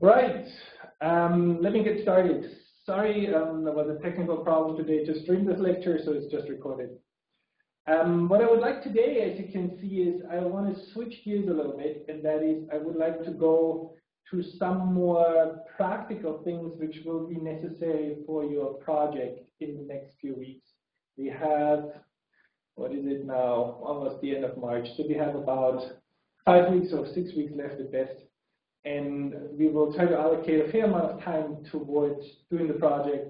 Right, um, let me get started. Sorry, um, there was a technical problem today to stream this lecture, so it's just recorded. Um, what I would like today, as you can see, is I want to switch gears a little bit, and that is I would like to go to some more practical things which will be necessary for your project in the next few weeks. We have, what is it now, almost the end of March, so we have about five weeks or six weeks left at best and we will try to allocate a fair amount of time towards doing the project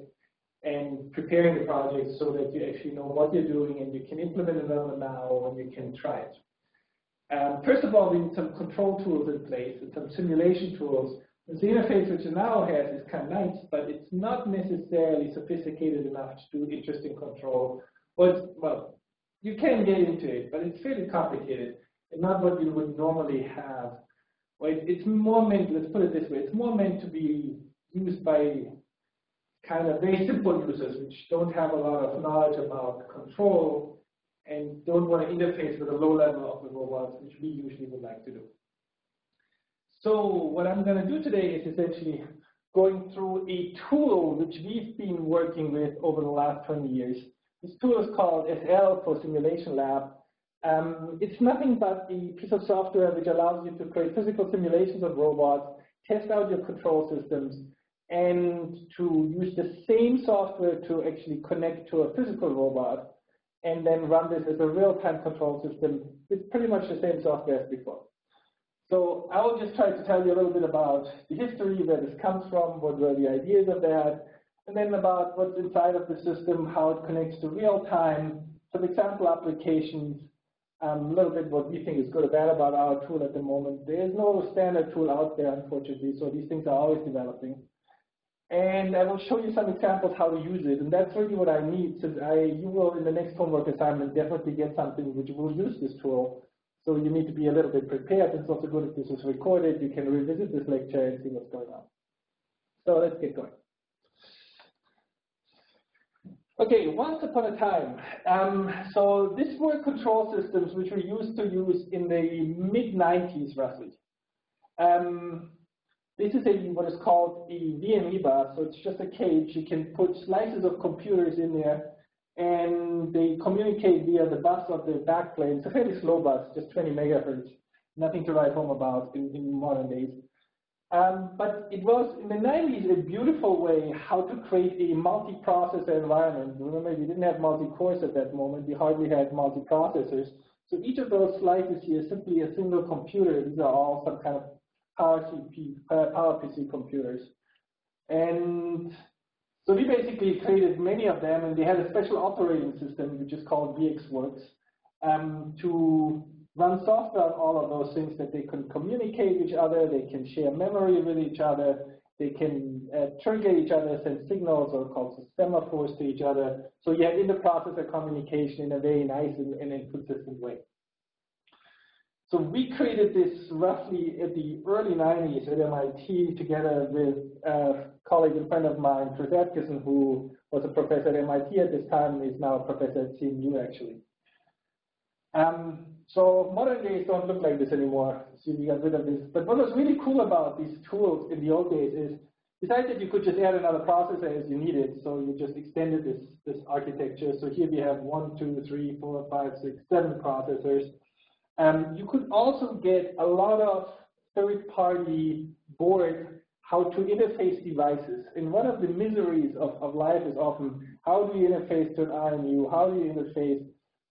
and preparing the project so that you actually know what you're doing and you can implement it on Nao and you can try it. Um, first of all, we need some control tools in place and some simulation tools. The interface which Nao has is kind of nice, but it's not necessarily sophisticated enough to do interesting control. Well, well, you can get into it, but it's fairly complicated and not what you would normally have it's more meant, let's put it this way, it's more meant to be used by kind of very simple users which don't have a lot of knowledge about control and don't want to interface with a low level of the robots, which we usually would like to do. So what I'm going to do today is essentially going through a tool which we've been working with over the last 20 years. This tool is called SL for Simulation Lab, um, it's nothing but a piece of software which allows you to create physical simulations of robots, test out your control systems, and to use the same software to actually connect to a physical robot, and then run this as a real-time control system with pretty much the same software as before. So I will just try to tell you a little bit about the history, where this comes from, what were the ideas of that, and then about what's inside of the system, how it connects to real-time, some example applications, a little bit what we think is good or bad about our tool at the moment. There is no standard tool out there, unfortunately, so these things are always developing. And I will show you some examples how to use it, and that's really what I need, since I, you will, in the next homework assignment, definitely get something which will use this tool. So you need to be a little bit prepared. It's also good if this is recorded. You can revisit this lecture and see what's going on. So let's get going. Okay, once upon a time, um, so these were control systems which we used to use in the mid-90s roughly. Um, this is a what is called a VME bus, so it's just a cage. You can put slices of computers in there, and they communicate via the bus of the backplane. It's a fairly slow bus, just 20 megahertz. Nothing to write home about in, in modern days. Um, but it was, in the 90s, a beautiful way how to create a multi-processor environment. Remember, we didn't have multi-cores at that moment. We hardly had multi-processors. So each of those slices here is simply a single computer. These are all some kind of PowerPC, uh, PowerPC computers. And so we basically created many of them, and they had a special operating system, which is called VxWorks, um, to run software on all of those things that they can communicate with each other, they can share memory with each other, they can uh, trigger each other, send signals or call semaphores to each other. So the process of communication in a very nice and, and consistent way. So we created this roughly at the early 90s at MIT together with a colleague and friend of mine, Chris Atkeson, who was a professor at MIT at this time, is now a professor at CMU actually. Um, so modern days don't look like this anymore. So we got rid of this. But what was really cool about these tools in the old days is besides that you could just add another processor as you needed, so you just extended this, this architecture. So here we have one, two, three, four, five, six, seven processors. Um, you could also get a lot of third-party board how to interface devices. And one of the miseries of, of life is often how do you interface to an IMU? How do you interface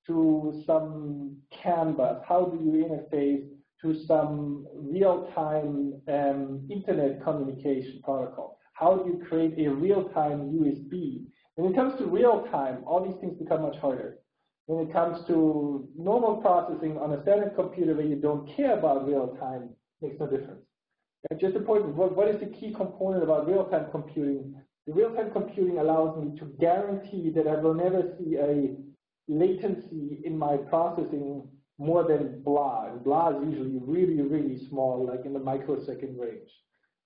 to some CAN bus? How do you interface to some real-time um, internet communication protocol? How do you create a real-time USB? When it comes to real-time, all these things become much harder. When it comes to normal processing on a standard computer where you don't care about real-time, makes no difference. And just important, what, what is the key component about real-time computing? The real-time computing allows me to guarantee that I will never see a latency in my processing more than blah. And blah is usually really, really small, like in the microsecond range.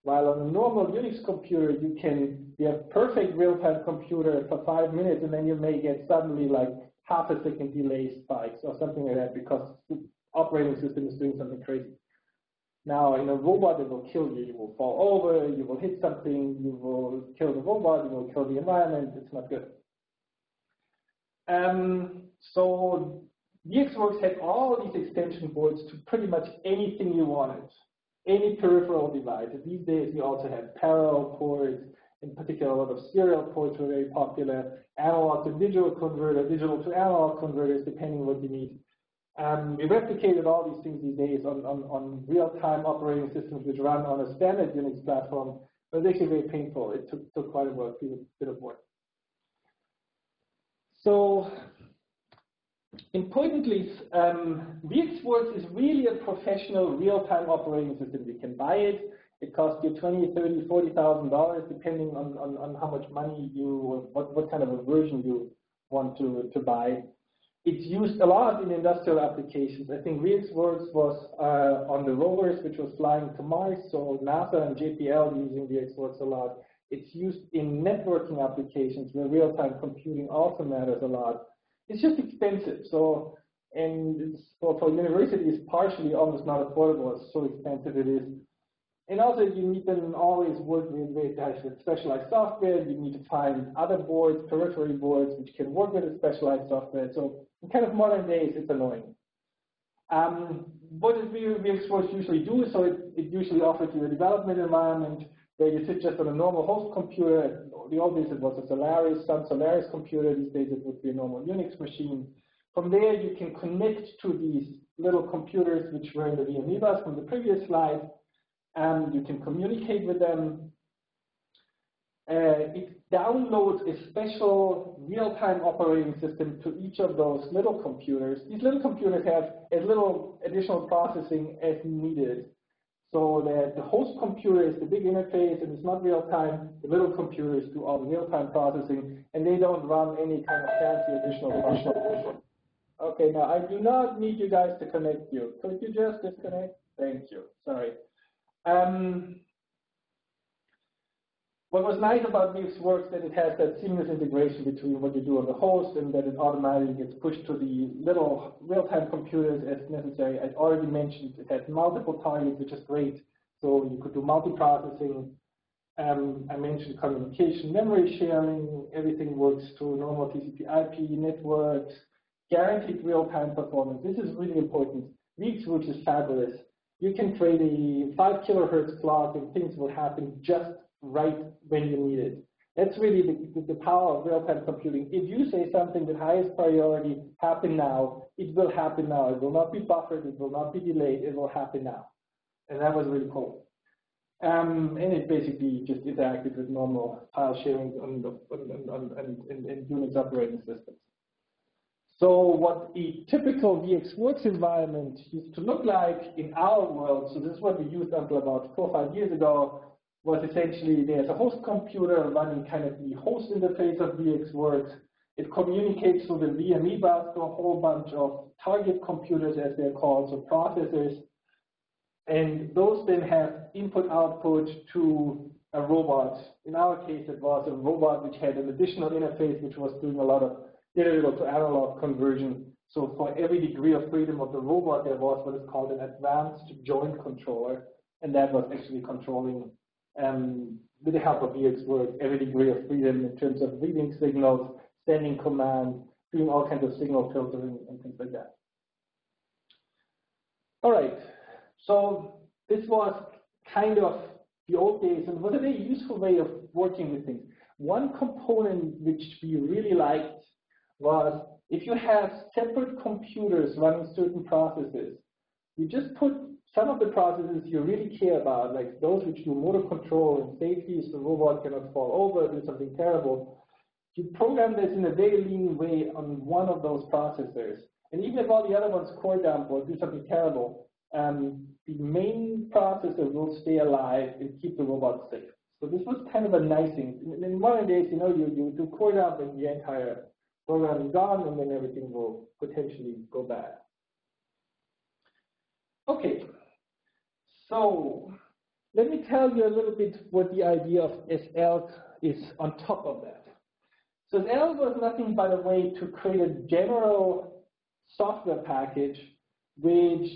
While on a normal Unix computer, you can you have perfect real-time computer for five minutes, and then you may get suddenly like half a second delay spikes or something like that because the operating system is doing something crazy. Now, in a robot, it will kill you. You will fall over, you will hit something, you will kill the robot, you will kill the environment. It's not good. Um, so VxWorks had all these extension boards to pretty much anything you wanted, any peripheral device. These days, we also have parallel ports, in particular, a lot of serial ports were very popular, analog to digital converter, digital to analog converters, depending on what you need. Um, we replicated all these things these days on, on, on real-time operating systems which run on a standard Unix platform. It was actually very painful. It took, took quite a bit of work. So importantly, um, VxWorks is really a professional real-time operating system. You can buy it. It costs you twenty, thirty, forty thousand dollars, depending on, on, on how much money you, what, what kind of a version you want to, to buy. It's used a lot in industrial applications. I think VxWorks was uh, on the rovers, which was flying to Mars, so NASA and JPL using VxWorks a lot. It's used in networking applications where real-time computing also matters a lot. It's just expensive, so and for, for universities, partially almost not affordable. It's so expensive it is. And also, you need to always work with, with specialized software. You need to find other boards, periphery boards, which can work with a specialized software. So in kind of modern days, it's annoying. Um, what does VxWorks usually do? So it, it usually offers you a development environment where you sit just on a normal host computer. The old days it was a Solaris, Sun Solaris computer. These days it would be a normal Unix machine. From there, you can connect to these little computers, which were in the VME bus from the previous slide, and you can communicate with them. Uh, it downloads a special real-time operating system to each of those little computers. These little computers have as little additional processing as needed. So that the host computer is the big interface and it's not real-time. The little computers do all the real-time processing and they don't run any kind of fancy additional processing. Okay, now I do not need you guys to connect you. Could you just disconnect? Thank you. Sorry. Um, what was nice about VxWorks that it has that seamless integration between what you do on the host and that it automatically gets pushed to the little real-time computers as necessary. I already mentioned it has multiple targets, which is great. So you could do multi-processing. Um, I mentioned communication, memory sharing. Everything works through normal TCP/IP networks. Guaranteed real-time performance. This is really important. VxWorks is fabulous you can create a 5 kilohertz clock and things will happen just right when you need it. That's really the, the power of real-time computing. If you say something with highest priority, happen now, it will happen now. It will not be buffered, it will not be delayed, it will happen now. And that was really cool. Um, and it basically just interacted with normal file sharing on, on, on, on, in, in Unix operating systems. So what a typical VxWorks environment used to look like in our world, so this is what we used until about four or five years ago, was essentially there's a host computer running kind of the host interface of VxWorks. It communicates through the VME bus to a whole bunch of target computers, as they're called, so processors. And those then have input-output to a robot. In our case, it was a robot which had an additional interface which was doing a lot of digital to analog conversion. So for every degree of freedom of the robot, there was what is called an advanced joint controller, and that was actually controlling, um, with the help of VxWorks, every degree of freedom in terms of reading signals, sending commands, doing all kinds of signal filtering and things like that. All right, so this was kind of the old days, and was a very useful way of working with things. One component which we really liked was if you have separate computers running certain processes, you just put some of the processes you really care about, like those which do motor control and safety so the robot cannot fall over, do something terrible. You program this in a very lean way on one of those processors. And even if all the other ones core dump or do something terrible, um, the main processor will stay alive and keep the robot safe. So this was kind of a nice thing. In, modern days, you know, you, you do core dump and the entire program is gone, and then everything will potentially go bad. Okay, so let me tell you a little bit what the idea of SL is on top of that. So SL was nothing but a way to create a general software package which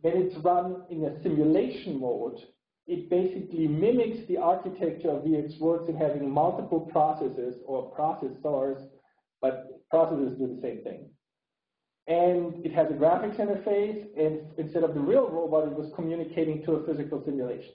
when it's run in a simulation mode, it basically mimics the architecture of VxWorks in having multiple processes or processors, but processes do the same thing. And it has a graphics interface, and instead of the real robot, it was communicating to a physical simulation.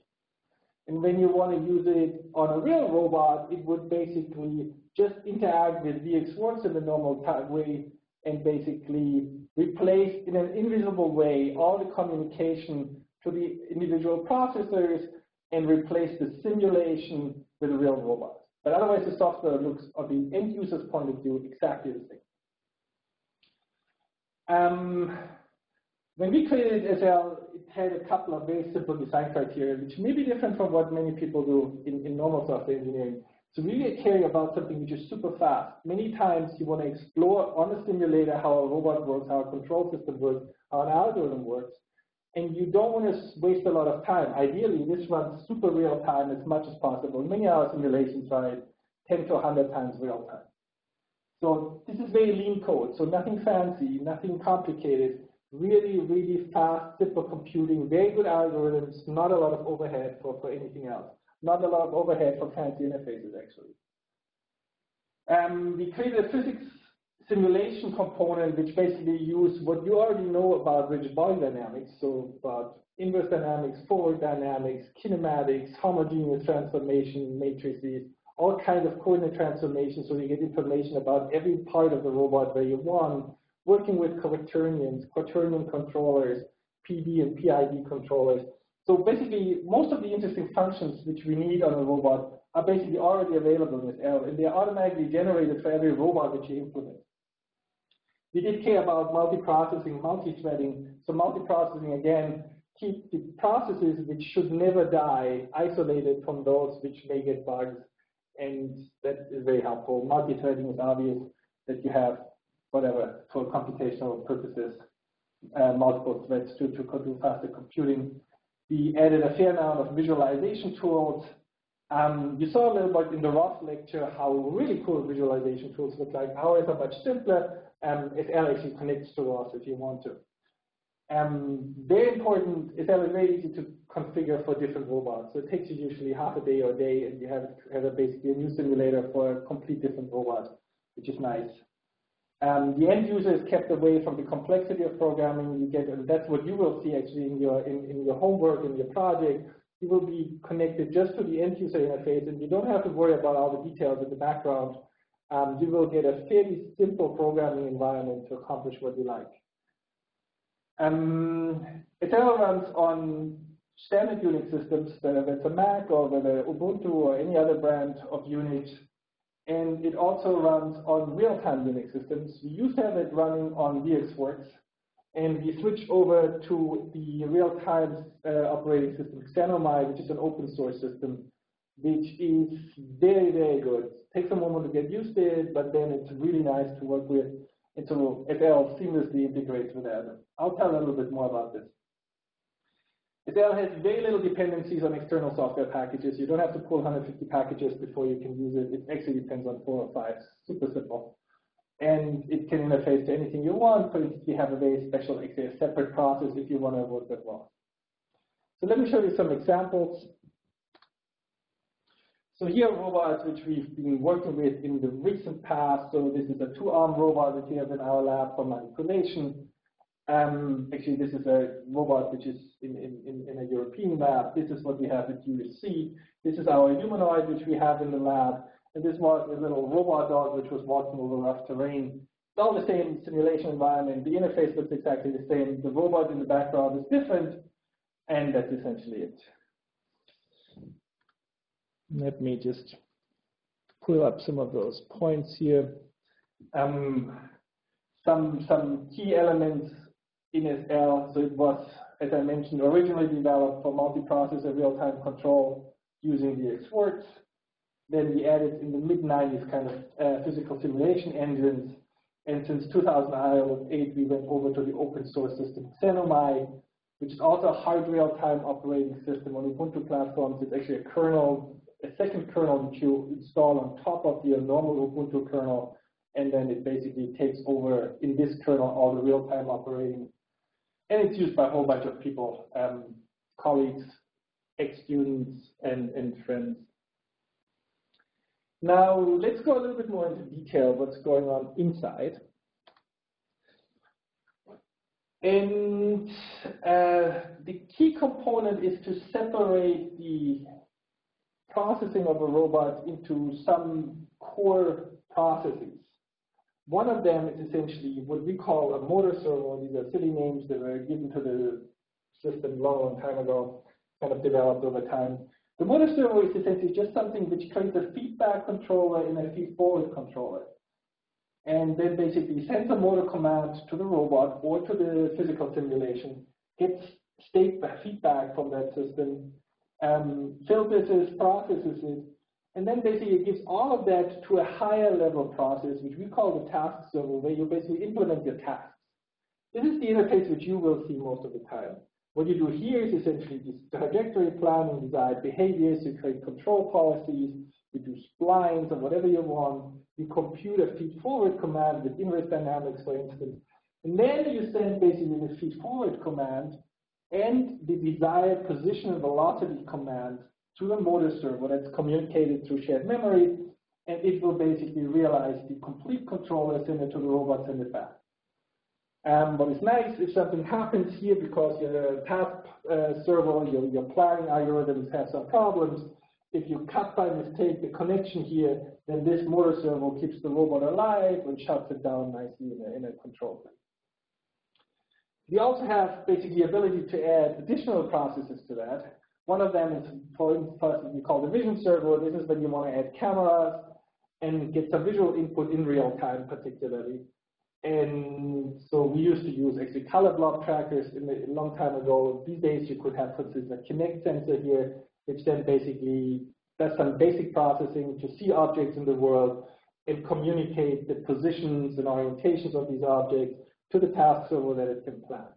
And when you want to use it on a real robot, it would basically just interact with VxWorks in the normal way and basically replace in an invisible way all the communication to the individual processors and replace the simulation with a real robot. But otherwise, the software looks, on the end user's point of view, exactly the same. Um, when we created SL, it had a couple of very simple design criteria, which may be different from what many people do in, in normal software engineering. So really care about something which is super fast. Many times you want to explore on a simulator how a robot works, how a control system works, how an algorithm works, and you don't want to waste a lot of time. Ideally, this runs super real time as much as possible. Many of our simulations run 10 to 100 times real time. So this is very lean code, so nothing fancy, nothing complicated really, really fast, simple computing, very good algorithms, not a lot of overhead for, for anything else. Not a lot of overhead for fancy interfaces, actually. Um, we created a physics simulation component which basically use what you already know about rigid body dynamics, so about inverse dynamics, forward dynamics, kinematics, homogeneous transformation matrices, all kinds of coordinate transformations so you get information about every part of the robot where you want, working with quaternions, quaternion controllers, PD and PID controllers. So basically, most of the interesting functions which we need on a robot are basically already available in SL, and they're automatically generated for every robot that you implement. We did care about multi-processing, multi-threading. So multi-processing, again, keep the processes which should never die isolated from those which may get bugs, and that is very helpful. Multi-threading is obvious that you have whatever, for computational purposes, uh, multiple threads to, to do faster computing. We added a fair amount of visualization tools. Um, you saw a little bit in the ROS lecture how really cool visualization tools look like. Ours are much simpler. Um, SL actually connects to ROS if you want to. Um, very important, is very easy to configure for different robots. So it takes you usually half a day or a day, and you have, have a basically a new simulator for a complete different robot, which is nice. Um, the end user is kept away from the complexity of programming. You get, and that's what you will see actually in your in, in your homework in your project. You will be connected just to the end user interface, and you don't have to worry about all the details in the background. Um, you will get a fairly simple programming environment to accomplish what you like. Um, Eternal runs on standard Unix systems, whether it's a Mac or whether Ubuntu or any other brand of Unix and it also runs on real-time Unix systems. We used to have it running on VxWorks, and we switched over to the real-time uh, operating system Xenomai, which is an open source system, which is very, very good. It takes a moment to get used to it, but then it's really nice to work with. So SL seamlessly integrates with that. I'll tell a little bit more about this. SL has very little dependencies on external software packages. You don't have to pull 150 packages before you can use it. It actually depends on four or five. Super simple. And it can interface to anything you want. Instance, you have a very special, actually a separate process if you want to work with one. So let me show you some examples. So here are robots which we've been working with in the recent past. So this is a two-arm robot that we have in our lab for manipulation. Um, actually, this is a robot which is in, in, in, a European lab. This is what we have at USC. This is our humanoid which we have in the lab. And this was a little robot dog which was walking over rough terrain. It's all the same simulation environment. The interface looks exactly the same. The robot in the background is different. And that's essentially it. Let me just pull up some of those points here. Um, some, some key elements in SL. So it was, as I mentioned, originally developed for multiprocessor real-time control using VxWorks. Then we added in the mid-90s kind of uh, physical simulation engines. And since 2008, we went over to the open source system Xenomai, which is also a hard real-time operating system on Ubuntu platforms. It's actually a kernel, a second kernel that you install on top of your normal Ubuntu kernel, and then it basically takes over in this kernel all the real-time operating and it's used by a whole bunch of people, um, colleagues, ex-students, and, and friends. Now, let's go a little bit more into detail what's going on inside. And uh, the key component is to separate the processing of a robot into some core processes. One of them is essentially what we call a motor servo. These are silly names that were given to the system long, long time ago, kind of developed over time. The motor servo is essentially just something which creates a feedback controller and a feed-forward controller. And then basically sends a motor command to the robot or to the physical simulation, gets state feedback from that system, um, filters it, processes it, and then basically it gives all of that to a higher level process, which we call the task server, where you basically implement your tasks. This is the interface which you will see most of the time. What you do here is essentially this trajectory planning, desired behaviors, you create control policies, you do splines or whatever you want, you compute a feed-forward command with inverse dynamics, for instance, and then you send basically the feed-forward command and the desired position and velocity command to the motor servo that's communicated through shared memory, and it will basically realize the complete controller, send it to the robot, send it back. Um, what is nice, if something happens here because your task uh, servo, your, your planning algorithms have some problems, if you cut by mistake the connection here, then this motor servo keeps the robot alive and shuts it down nicely in a, in a control. We also have basically the ability to add additional processes to that. One of them is, for instance, we call the vision servo. This is when you want to add cameras and get some visual input in real time, particularly. And so we used to use actually color block trackers in a long time ago. These days you could have, for instance, a Kinect sensor here, which then basically does some basic processing to see objects in the world and communicate the positions and orientations of these objects to the task server that it can plan.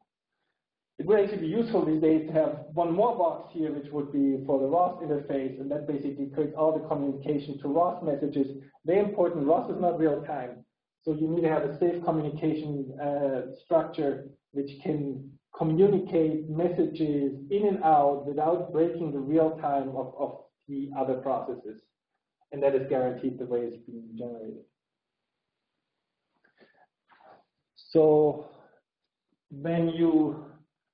It would actually be useful these days to have one more box here, which would be for the ROS interface, and that basically creates all the communication to ROS messages. Very important, ROS is not real time. So you need to have a safe communication uh, structure which can communicate messages in and out without breaking the real time of, of the other processes. And that is guaranteed the way it's being generated. So when you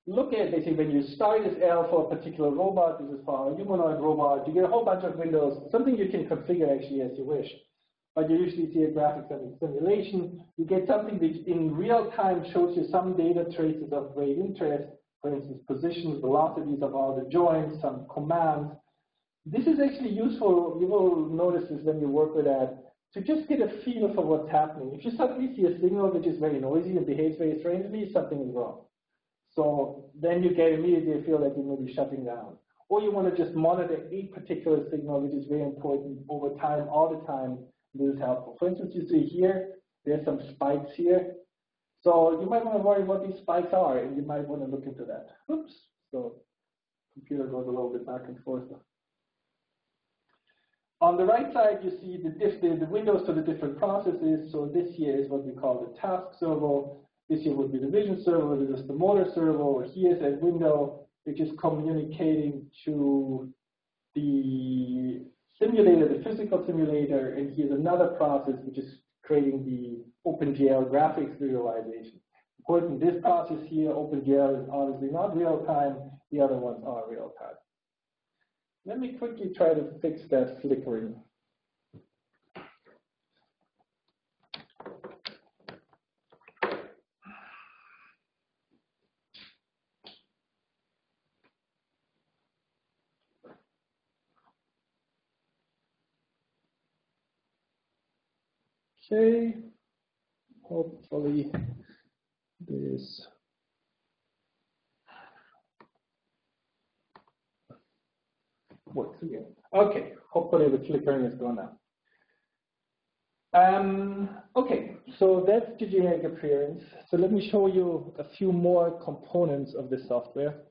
look at basically when you start this L for a particular robot, this is for a humanoid robot, you get a whole bunch of windows, something you can configure actually as you wish. But you usually see a graphics and simulation. You get something which in real time shows you some data traces of great interest, for instance, positions, velocities of all the joints, some commands. This is actually useful, you will notice this when you work with that, to just get a feel for what's happening. If you suddenly see a signal which is very noisy and behaves very strangely, something is wrong. So then you get immediately a feel that you may be shutting down. Or you want to just monitor a particular signal, which is very important over time, all the time. This is helpful. For instance, you see here, there's some spikes here. So you might want to worry what these spikes are, and you might want to look into that. Oops. So computer goes a little bit back and forth. On the right side, you see the, the, the windows to the different processes. So this here is what we call the task servo. This here would be the vision servo. This is the motor servo. Here's a window which is communicating to the simulator, the physical simulator, and here's another process which is creating the OpenGL graphics visualization. Important, this process here, OpenGL, is obviously not real time. The other ones are real time. Let me quickly try to fix that flickering. Okay, hopefully this works again. Okay, hopefully the flickering is gone now. Um, okay, so that's generic appearance. So let me show you a few more components of the software.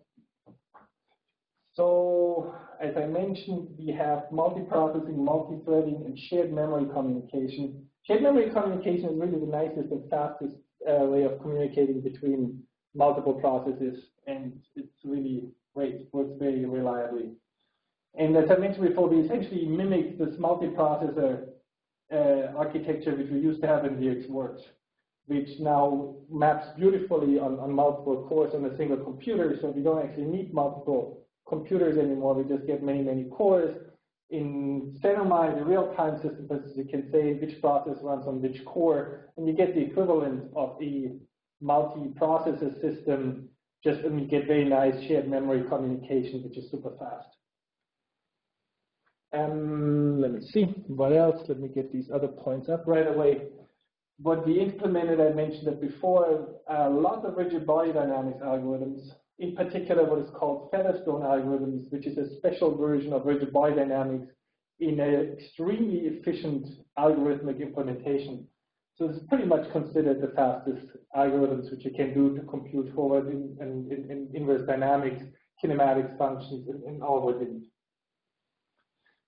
So as I mentioned, we have multiprocessing, multi-threading, and shared memory communication. Shared memory communication is really the nicest and fastest uh, way of communicating between multiple processes, and it's really great, works very reliably. And as I mentioned before, we essentially mimic this multiprocessor uh, architecture which we used to have in VxWorks, which now maps beautifully on, on multiple cores on a single computer, so we don't actually need multiple computers anymore, we just get many, many cores. In Xenomai, the real-time system, you can say which process runs on which core, and you get the equivalent of a multi-processor system, just and you get very nice shared memory communication, which is super fast. Um, let me see, what else? Let me get these other points up right away. What we implemented, I mentioned it before, a lot of rigid body dynamics algorithms, in particular what is called Featherstone algorithms, which is a special version of rigid body dynamics in an extremely efficient algorithmic implementation. So it's pretty much considered the fastest algorithms which you can do to compute forward in, in, in, in inverse dynamics, kinematics functions, and, and all within.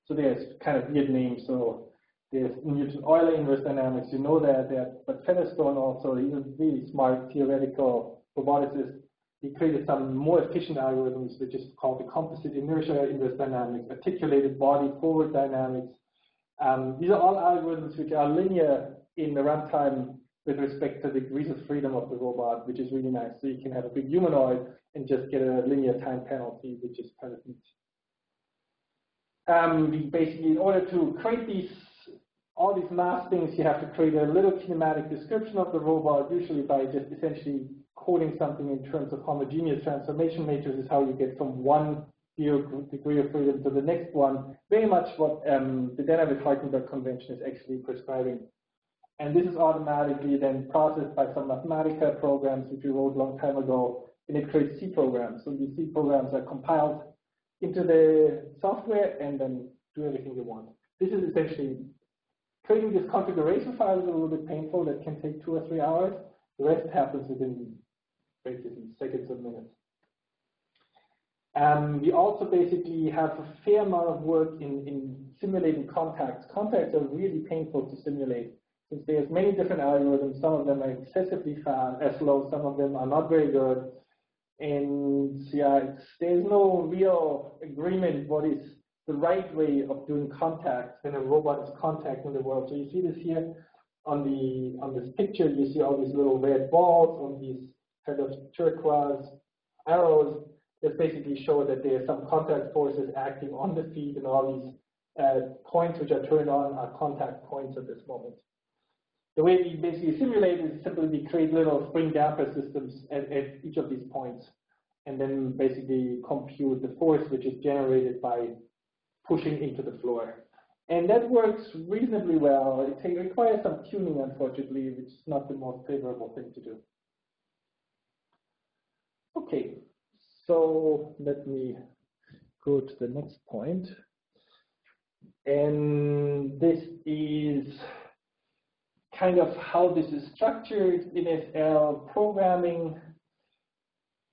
So there's kind of weird names. So there's Newton-Euler inverse dynamics, you know that, that but Featherstone also, he's a really smart theoretical roboticist. He created some more efficient algorithms, which is called the composite inertia inverse dynamics, articulated body forward dynamics. Um, these are all algorithms which are linear in the runtime with respect to the degrees of freedom of the robot, which is really nice. So you can have a big humanoid and just get a linear time penalty, which is kind of neat. Um, we basically, in order to create these all these mass things, you have to create a little kinematic description of the robot, usually by just essentially coding something in terms of homogeneous transformation matrices, how you get from one degree of freedom to the next one, very much what um, the Denavit-Hartenberg convention is actually prescribing. And this is automatically then processed by some Mathematica programs which we wrote a long time ago, and it creates C programs. So these C programs are compiled into the software and then do everything you want. This is essentially creating this configuration file is a little bit painful. That can take two or three hours. The rest happens within basically seconds or minutes. Um, we also basically have a fair amount of work in, in simulating contacts. Contacts are really painful to simulate since there's many different algorithms. Some of them are excessively fast, as slow. Some of them are not very good. And yeah, there's no real agreement what is the right way of doing contact when a robot is contacting the world. So you see this here on the on this picture. You see all these little red balls on these kind of turquoise arrows that basically show that there are some contact forces acting on the feet, and all these uh, points which are turned on are contact points at this moment. The way we basically simulate is simply we create little spring damper systems at, at each of these points, and then basically compute the force which is generated by pushing into the floor. And that works reasonably well. It requires some tuning, unfortunately, which is not the most favorable thing to do. Okay, so let me go to the next point. And this is kind of how this is structured in SL programming.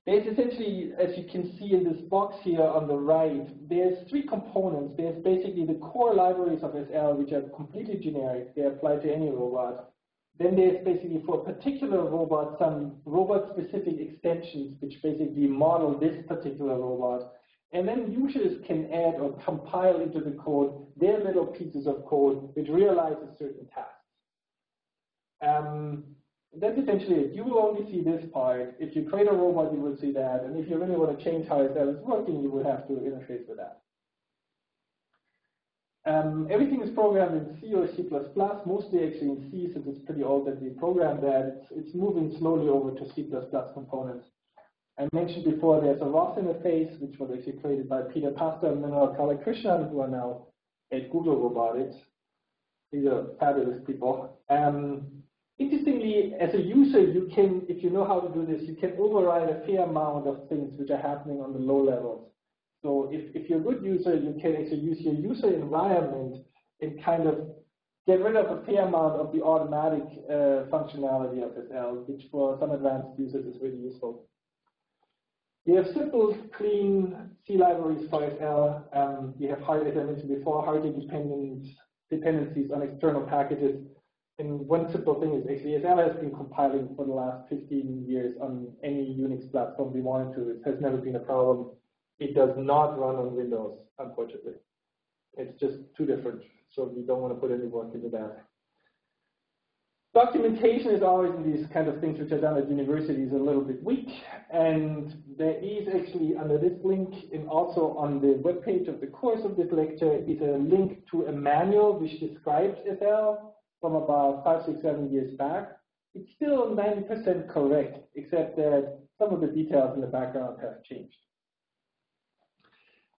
There's essentially, as you can see in this box here on the right, there's three components. There's basically the core libraries of SL, which are completely generic. They apply to any robot. Then there's basically for a particular robot, some robot-specific extensions, which basically model this particular robot. And then users can add or compile into the code their little pieces of code which realizes certain tasks. Um, that's essentially it. You will only see this part. If you create a robot, you will see that. And if you really want to change how that is working, you will have to interface with that. Um, everything is programmed in C or C++, mostly actually in C since it's pretty old that we programmed that. It's, it's moving slowly over to C++ components. I mentioned before there's a ROS interface, which was actually created by Peter Pastor and Mrinal Kalakrishnan, who are now at Google Robotics. These are fabulous people. Um, Interestingly, as a user, you can, if you know how to do this, you can override a fair amount of things which are happening on the low levels. So if, if you're a good user, you can actually use your user environment and kind of get rid of a fair amount of the automatic uh, functionality of SL, which for some advanced users is really useful. We have simple, clean C libraries for SL. Um, we have hard, as I mentioned before, hardly dependent dependencies on external packages And one simple thing is actually SL has been compiling for the last 15 years on any Unix platform we wanted to. It has never been a problem. It does not run on Windows, unfortunately. It's just too different, so we don't want to put any work into that. Documentation is always in these kind of things which are done at universities a little bit weak, and there is actually under this link and also on the web page of the course of this lecture is a link to a manual which describes SL from about five, six, seven years back. It's still 90% correct, except that some of the details in the background have changed.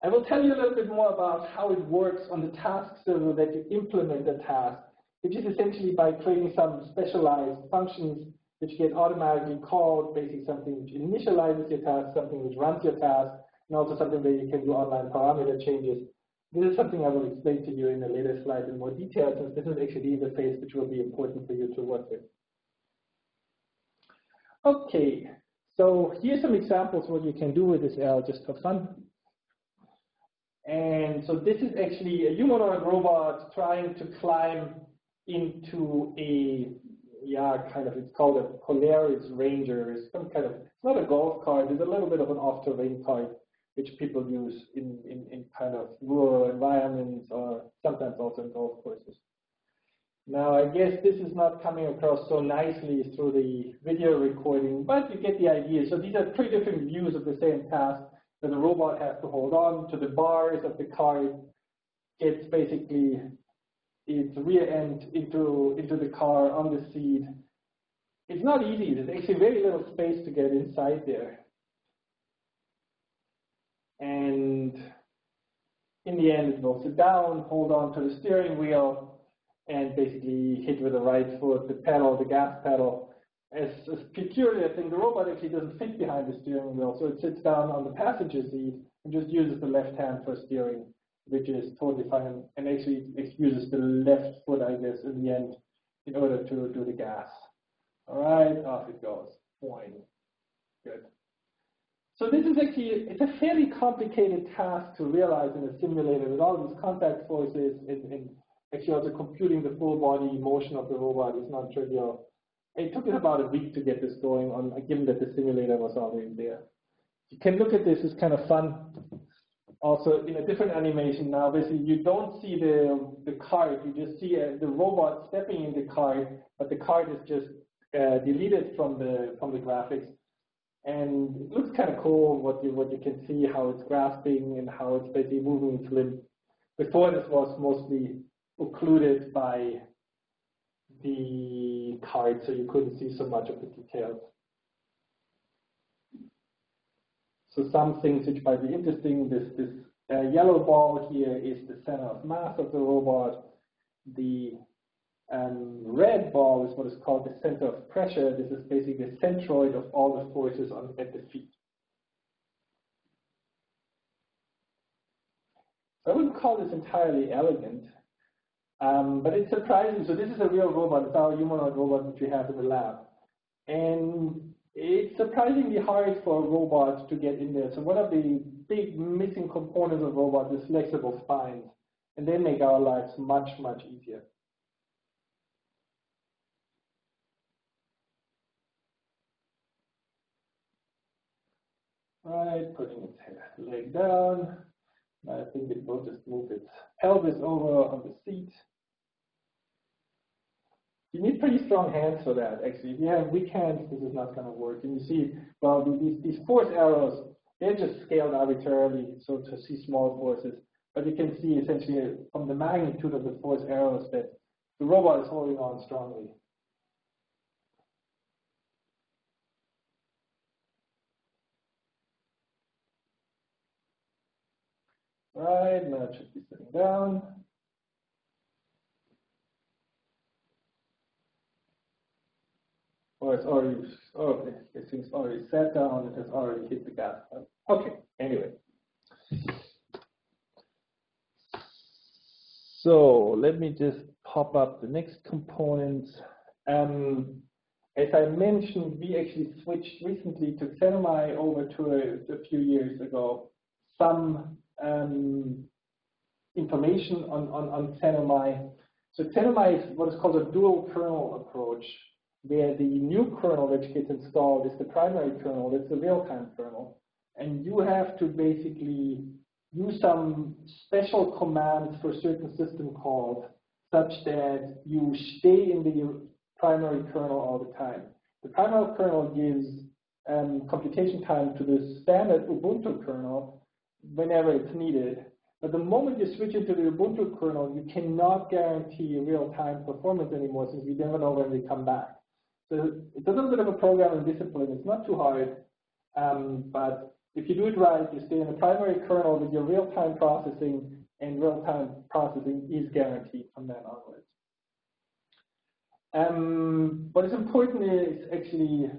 I will tell you a little bit more about how it works on the task server that you implement the task which is essentially by creating some specialized functions which get automatically called, basically something which initializes your task, something which runs your task, and also something where you can do online parameter changes. This is something I will explain to you in a later slide in more detail, since this is actually the phase which will be important for you to work with. Okay, so here's some examples what you can do with this L just for fun. And so this is actually a humanoid robot trying to climb into a, yeah, kind of, it's called a Polaris Ranger. It's some kind of, it's not a golf cart, it's a little bit of an off-terrain cart, which people use in, in, in kind of rural environments or sometimes also in golf courses. Now, I guess this is not coming across so nicely through the video recording, but you get the idea. So these are three different views of the same task that the robot has to hold on to the bars of the cart, gets basically its rear end into, into the car on the seat. It's not easy. There's actually very little space to get inside there. And in the end, it will sit down, hold on to the steering wheel, and basically hit with the right foot the pedal, the gas pedal. As a peculiar thing, the robot actually doesn't fit behind the steering wheel, so it sits down on the passenger seat and just uses the left hand for steering which is totally fine, and actually it uses the left foot, I guess, in the end, in order to do the gas. All right, off it goes. Fine. Good. So this is actually, it's a fairly complicated task to realize in a simulator with all these contact forces and, and actually also computing the full body motion of the robot is not trivial. It took us about a week to get this going on, given that the simulator was already there. You can look at this, it's kind of fun also in a different animation now, basically you don't see the, the card, you just see uh, the robot stepping in the card, but the card is just uh, deleted from the from the graphics. And it looks kind of cool what you what you can see how it's grasping and how it's basically moving its limb. Before this was mostly occluded by the card, so you couldn't see so much of the details. So some things which might be interesting, this, this uh, yellow ball here is the center of mass of the robot. The um, red ball is what is called the center of pressure. This is basically the centroid of all the forces on, at the feet. So I wouldn't call this entirely elegant, um, but it's surprising. So this is a real robot. It's our humanoid robot which we have in the lab. And it's surprisingly hard for robots to get in there. So one of the big missing components of robots is flexible spines, and they make our lives much, much easier. Right, putting its leg down. I think it will just move its pelvis over on the seat. You need pretty strong hands for that, actually. If you have weak hands, this is not going to work. And you see, well, these, these force arrows, they're just scaled arbitrarily so to see small forces. But you can see essentially from the magnitude of the force arrows that the robot is holding on strongly. Right, now it should be sitting down. or it's already, oh, it seems already sat down, it has already hit the gas pedal. Okay, anyway. So let me just pop up the next component. Um, as I mentioned, we actually switched recently to Xenomai over to a, a few years ago. Some um, information on, on, on Xenomai. So Xenomai is what is called a dual kernel approach, where the new kernel which gets installed is the primary kernel, it's the real-time kernel. And you have to basically use some special commands for certain system calls such that you stay in the primary kernel all the time. The primary kernel gives um, computation time to the standard Ubuntu kernel whenever it's needed. But the moment you switch into the Ubuntu kernel, you cannot guarantee real-time performance anymore since we never know when they come back. So it's a little bit of a programming discipline. It's not too hard, um, but if you do it right, you stay in the primary kernel with your real-time processing, and real-time processing is guaranteed from then onwards. Um, what is important is actually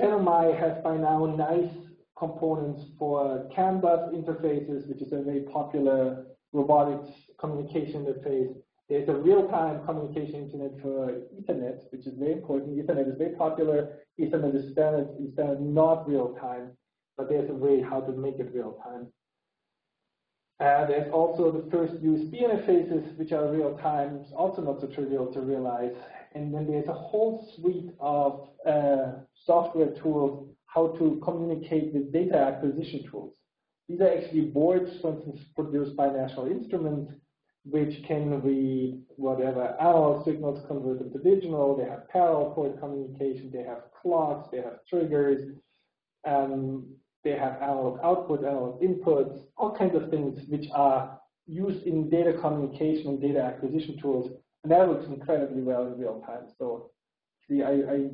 Xenomai has by now nice components for CAN bus interfaces, which is a very popular robotics communication interface. There's a real-time communication internet for Ethernet, which is very important. Ethernet is very popular. Ethernet is standard, is standard not real-time, but there's a way how to make it real-time. Uh, there's also the first USB interfaces, which are real-time, also not so trivial to realize. And then there's a whole suite of uh, software tools how to communicate with data acquisition tools. These are actually boards, for instance, produced by National Instruments, which can read whatever analog signals, convert them to digital. They have parallel port communication. They have clocks. They have triggers. Um, they have analog outputs, analog inputs, all kinds of things which are used in data communication and data acquisition tools. And that works incredibly well in real time. So see, I, I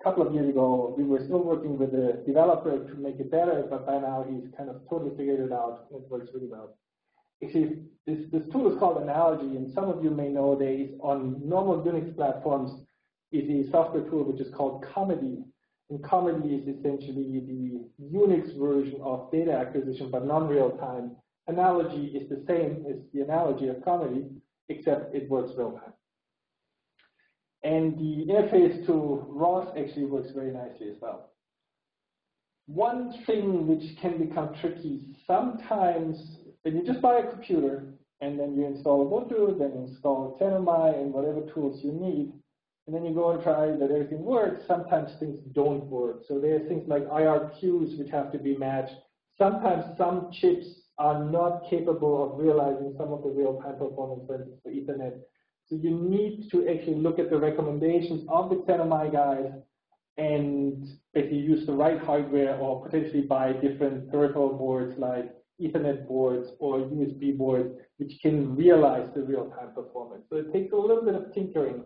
a couple of years ago, we were still working with the developer to make it better, but by now he's kind of totally figured it out and it works really well. Actually, this, this tool is called Analogy, and some of you may know there is on normal Unix platforms is a software tool which is called Comedi. And Comedi is essentially the Unix version of data acquisition, but non-real time. Analogy is the same as the analogy of Comedi, except it works real time. And the interface to ROS actually works very nicely as well. One thing which can become tricky sometimes when you just buy a computer and then you install Ubuntu, then install Xenomai and whatever tools you need, and then you go and try that everything works, sometimes things don't work. So there's things like IRQs which have to be matched. Sometimes some chips are not capable of realizing some of the real-time performance, for Ethernet. So you need to actually look at the recommendations of the Xenomai guys and basically use the right hardware or potentially buy different peripheral boards like Ethernet boards or USB boards, which can realize the real-time performance. So it takes a little bit of tinkering.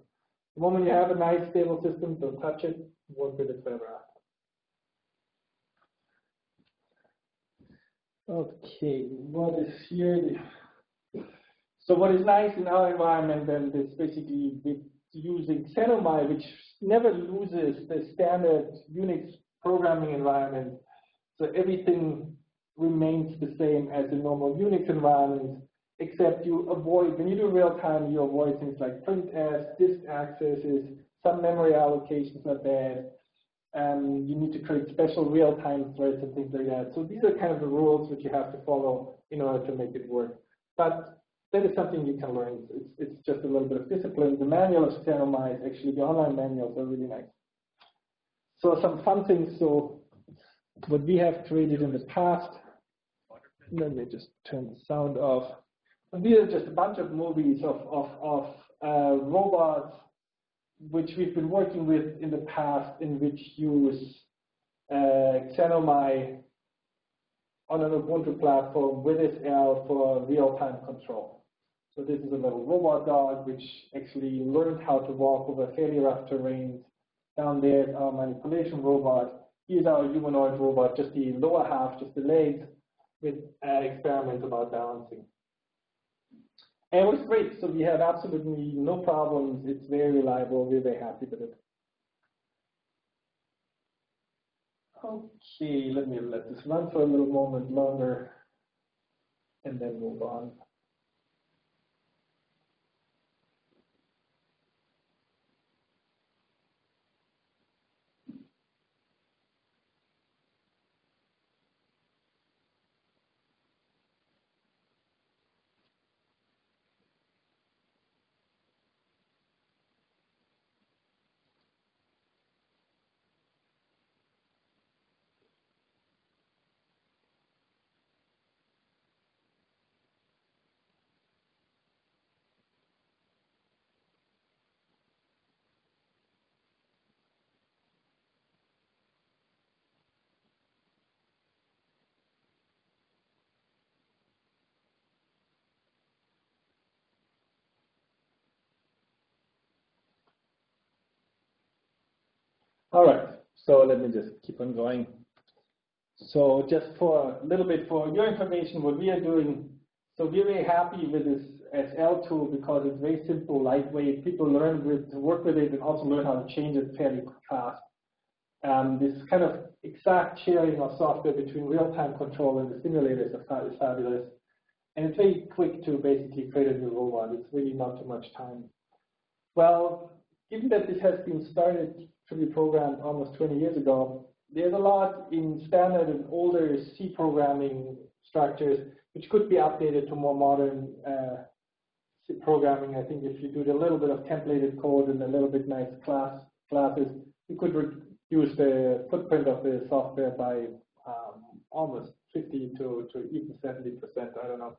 The moment you have a nice stable system, don't touch it, work with it forever Okay, what is here? So what is nice in our environment then is basically with using Xenomai, which never loses the standard Unix programming environment. So everything remains the same as a normal Unix environment, except you avoid, when you do real time, you avoid things like printf, disk accesses, some memory allocations are bad, and you need to create special real-time threads and things like that. So these are kind of the rules which you have to follow in order to make it work. But that is something you can learn. It's, it's just a little bit of discipline. The manual of Xenomai, actually the online manuals are really nice. So some fun things. So what we have created in the past, let me just turn the sound off. And these are just a bunch of movies of, of, of uh, robots which we've been working with in the past in which use uh, Xenomai on an Ubuntu platform with SL for real-time control. So this is a little robot dog which actually learned how to walk over fairly rough terrains. Down there is our manipulation robot. Here's our humanoid robot, just the lower half, just the legs, with an experiment about balancing. And it was great. So we had absolutely no problems. It's very reliable. We're very happy with it. Okay, let me let this run for a little moment longer and then move on. All right, so let me just keep on going. So just for a little bit for your information, what we are doing, so we're very happy with this SL tool because it's very simple, lightweight. People learn with, to work with it and also learn how to change it fairly fast. Um, this kind of exact sharing of software between real-time control and the simulators is fabulous. And it's very quick to basically create a new robot. It's really not too much time. Well, given that this has been started to be programmed almost 20 years ago, there's a lot in standard and older C programming structures which could be updated to more modern uh, programming. I think if you do a little bit of templated code and a little bit nice class classes, you could reduce the footprint of the software by um, almost 50 to, to even 70 percent. I don't know.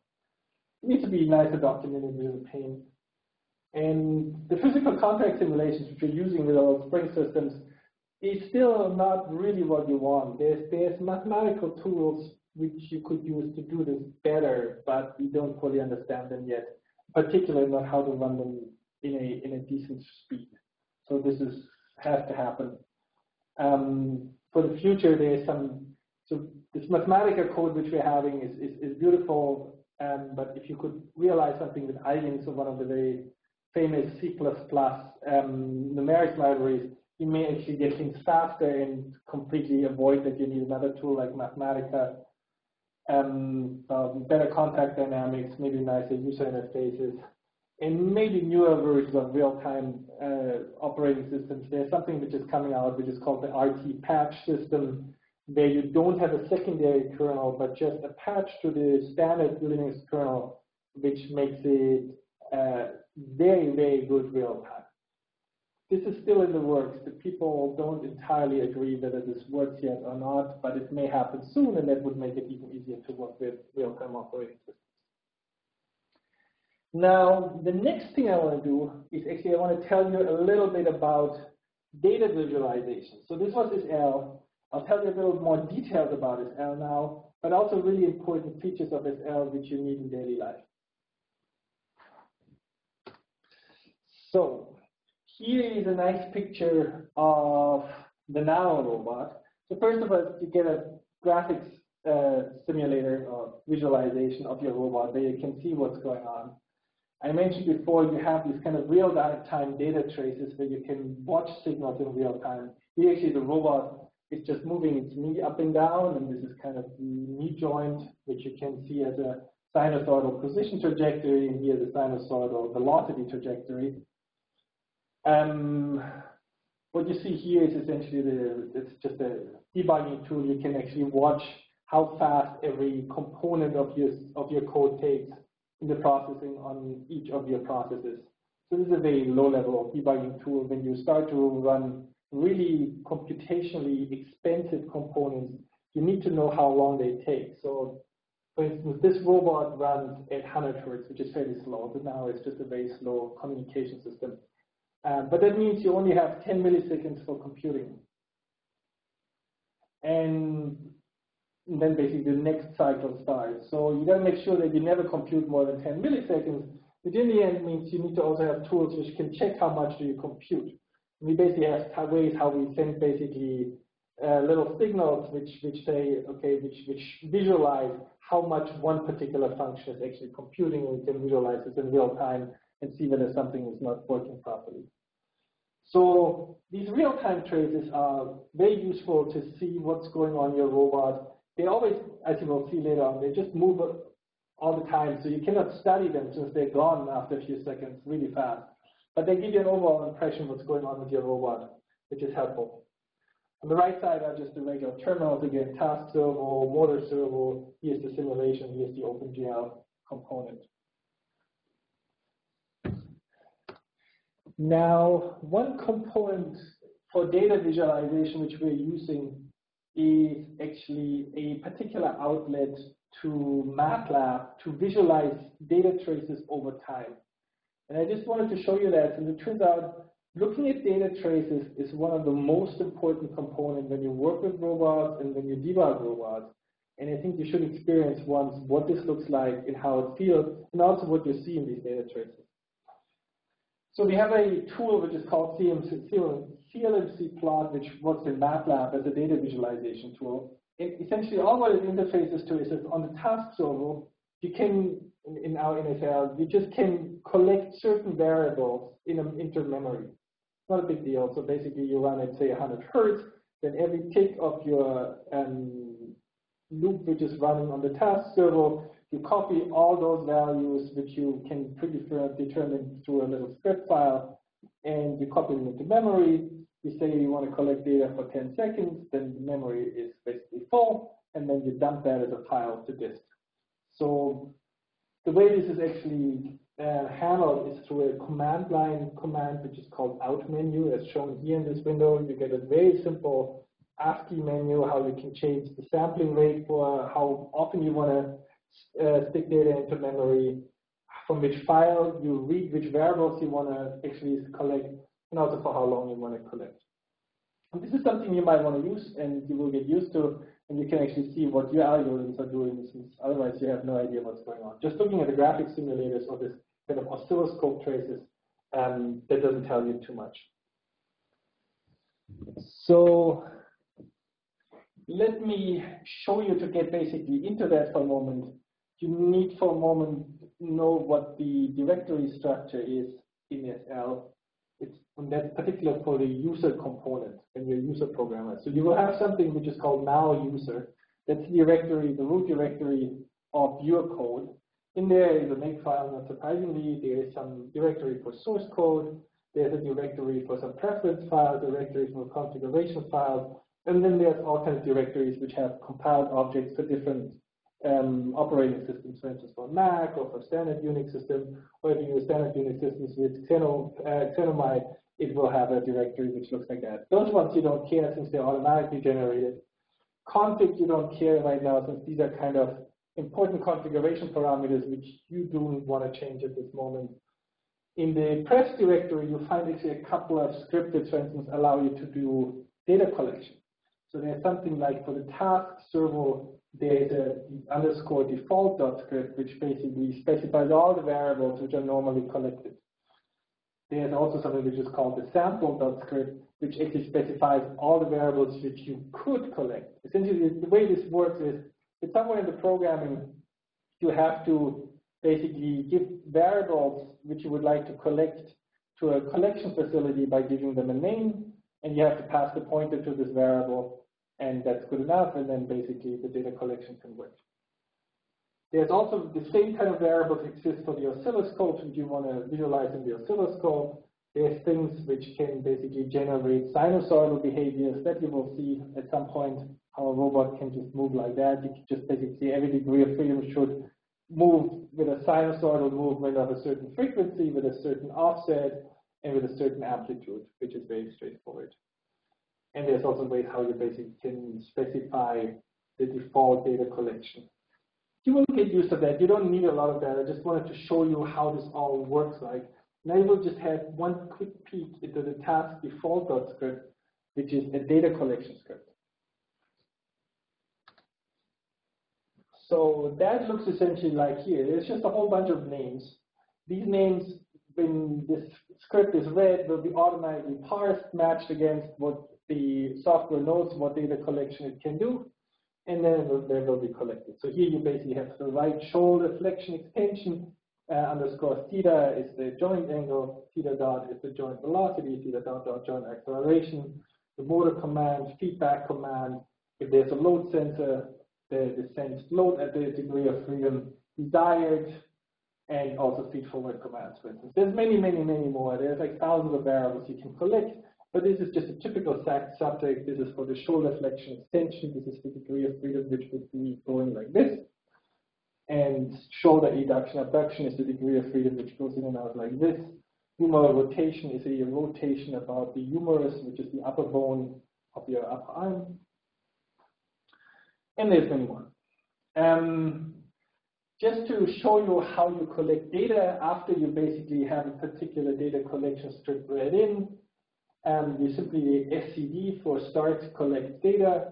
It needs to be nicer documented with a pain. And the physical contact simulations which you're using with our spring systems is still not really what you want. There's there's mathematical tools which you could use to do this better, but we don't fully understand them yet, particularly not how to run them in a in a decent speed. So this is has to happen. Um, for the future, there's some so this Mathematica code which we're having is is, is beautiful, um, but if you could realize something with Eigen, so one of the very famous C++ um, numerics libraries, you may actually get things faster and completely avoid that you need another tool like Mathematica. Um, um, better contact dynamics, maybe nicer user interfaces, and maybe newer versions of real-time uh, operating systems. There's something which is coming out which is called the RT patch system, where you don't have a secondary kernel, but just a patch to the standard Linux kernel, which makes it very, very good real-time. This is still in the works. The people don't entirely agree whether this works yet or not, but it may happen soon, and that would make it even easier to work with real-time operating systems. Now, the next thing I want to do is actually I want to tell you a little bit about data visualization. So this was SL. I'll tell you a little more details about SL now, but also really important features of SL which you need in daily life. So here is a nice picture of the Nao robot. So first of all, you get a graphics uh, simulator or visualization of your robot where you can see what's going on. I mentioned before you have these kind of real-time data traces where you can watch signals in real time. Here actually the robot is just moving its knee up and down, and this is kind of the knee joint, which you can see as a sinusoidal position trajectory, and here the sinusoidal velocity trajectory. Um, what you see here is essentially the, it's just a debugging tool. You can actually watch how fast every component of your, of your code takes in the processing on each of your processes. So this is a very low-level of debugging tool. When you start to run really computationally expensive components, you need to know how long they take. So for instance, this robot runs at 100 hertz, which is fairly slow, but now it's just a very slow communication system. Um, but that means you only have 10 milliseconds for computing. And then basically the next cycle starts. So you got to make sure that you never compute more than 10 milliseconds, which in the end means you need to also have tools which can check how much do you compute. We basically have ways how we send basically uh, little signals which, which say, okay, which, which visualize how much one particular function is actually computing. We can visualize this in real time and see whether something is not working properly. So these real-time traces are very useful to see what's going on in your robot. They always, as you will see later on, they just move all the time, so you cannot study them since they're gone after a few seconds really fast. But they give you an overall impression what's going on with your robot, which is helpful. On the right side are just the regular terminals, again, task servo, motor servo, here's the simulation, here's the OpenGL component. Now, one component for data visualization which we're using is actually a particular outlet to MATLAB to visualize data traces over time. And I just wanted to show you that, and it turns out looking at data traces is one of the most important components when you work with robots and when you debug robots. And I think you should experience once what this looks like and how it feels, and also what you see in these data traces. So we have a tool which is called CM, clmc plot, which works in MATLAB as a data visualization tool. It, essentially, all what it interfaces to is that on the task server, you can, in, in our NSL, you just can collect certain variables in an inter-memory. Not a big deal. So basically, you run it, say, 100 hertz, then every tick of your um, loop which is running on the task server, you copy all those values which you can predetermine through a little script file, and you copy them into memory. You say you want to collect data for 10 seconds, then the memory is basically full, and then you dump that as a file to disk. So the way this is actually uh, handled is through a command line command, which is called out menu, as shown here in this window. You get a very simple ASCII menu, how you can change the sampling rate for how often you want to uh, stick data into memory, from which file you read, which variables you want to actually collect, and also for how long you want to collect. And this is something you might want to use, and you will get used to, and you can actually see what your algorithms are doing, since otherwise you have no idea what's going on. Just looking at the graphic simulators or this kind of oscilloscope traces, um, that doesn't tell you too much. So let me show you to get basically into that for a moment. You need for a moment know what the directory structure is in SL. It's and that's particular for the user component and your user programmer. So you will have something which is called now user. That's the directory, the root directory of your code. In there is a makefile, not surprisingly. There is some directory for source code. There's a directory for some preference file, directory for configuration files, and then there's all kinds of directories which have compiled objects for different um, operating systems, for instance, for Mac or for standard Unix system, or if you use standard Unix systems with Xeno, uh, it will have a directory which looks like that. Those ones you don't care since they're automatically generated. Config you don't care right now since these are kind of important configuration parameters which you do not want to change at this moment. In the press directory, you find actually a couple of scripts that, for instance, allow you to do data collection. So there's something like for the task server, there's a underscore default dot script, which basically specifies all the variables which are normally collected. There's also something which is called the sample dot script, which actually specifies all the variables which you could collect. Essentially, the way this works is that somewhere in the programming, you have to basically give variables which you would like to collect to a collection facility by giving them a name, and you have to pass the pointer to this variable, and that's good enough, and then basically the data collection can work. There's also the same kind of variables exist for the oscilloscope if you want to visualize in the oscilloscope. There's things which can basically generate sinusoidal behaviors that you will see at some point how a robot can just move like that. You can just basically every degree of freedom should move with a sinusoidal movement of a certain frequency, with a certain offset, and with a certain amplitude, which is very straightforward. And there's also ways how you basically can specify the default data collection. You will get used to that. You don't need a lot of that. I just wanted to show you how this all works like. Now you will just have one quick peek into the task default script, which is a data collection script. So that looks essentially like here. There's just a whole bunch of names. These names, when this script is read, will be automatically parsed, matched against what the software knows what data collection it can do, and then it will, they will be collected. So here you basically have the right shoulder flexion extension, uh, underscore theta is the joint angle, theta dot is the joint velocity, theta dot dot joint acceleration, the motor command, feedback command, if there's a load sensor, the, the sensed load at the degree of freedom desired, and also feed-forward commands, for instance. There's many, many, many more. There's like thousands of variables you can collect, but this is just a typical subject. This is for the shoulder flexion extension. This is the degree of freedom which would be going like this. And shoulder adduction abduction is the degree of freedom which goes in and out like this. Humeral rotation is a rotation about the humerus, which is the upper bone of your upper arm. And there's many more. Um, just to show you how you collect data after you basically have a particular data collection script read in, um, you simply SCD for start collect data,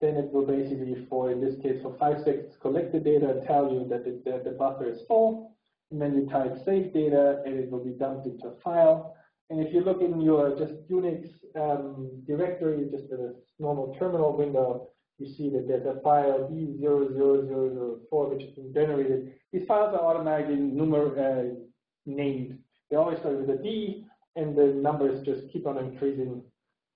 then it will basically, for in this case, for five seconds, collect the data and tell you that the, the, the buffer is full. And then you type save data, and it will be dumped into a file. And if you look in your just Unix um, directory, just a normal terminal window, you see that there's a file D00004 which has been generated. These files are automatically numer uh, named. They always start with a D, and the numbers just keep on increasing.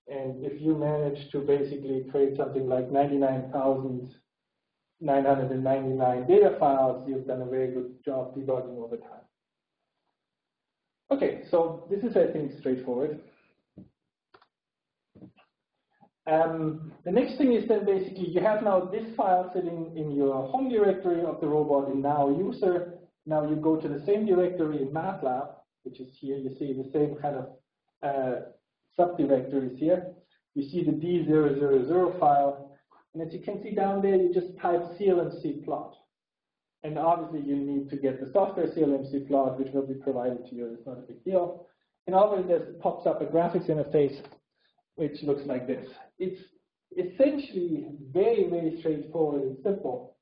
And if you manage to basically create something like 99,999 data files, you've done a very good job debugging over time. Okay, so this is, I think, straightforward. Um, the next thing is then basically you have now this file sitting in your home directory of the robot in now user. Now you go to the same directory in MATLAB, which is here. You see the same kind of uh, subdirectories here. You see the D000 file. And as you can see down there, you just type CLMC plot. And obviously you need to get the software CLMC plot, which will be provided to you. It's not a big deal. And obviously this pops up a graphics interface, which looks like this. It's essentially very, very straightforward and simple.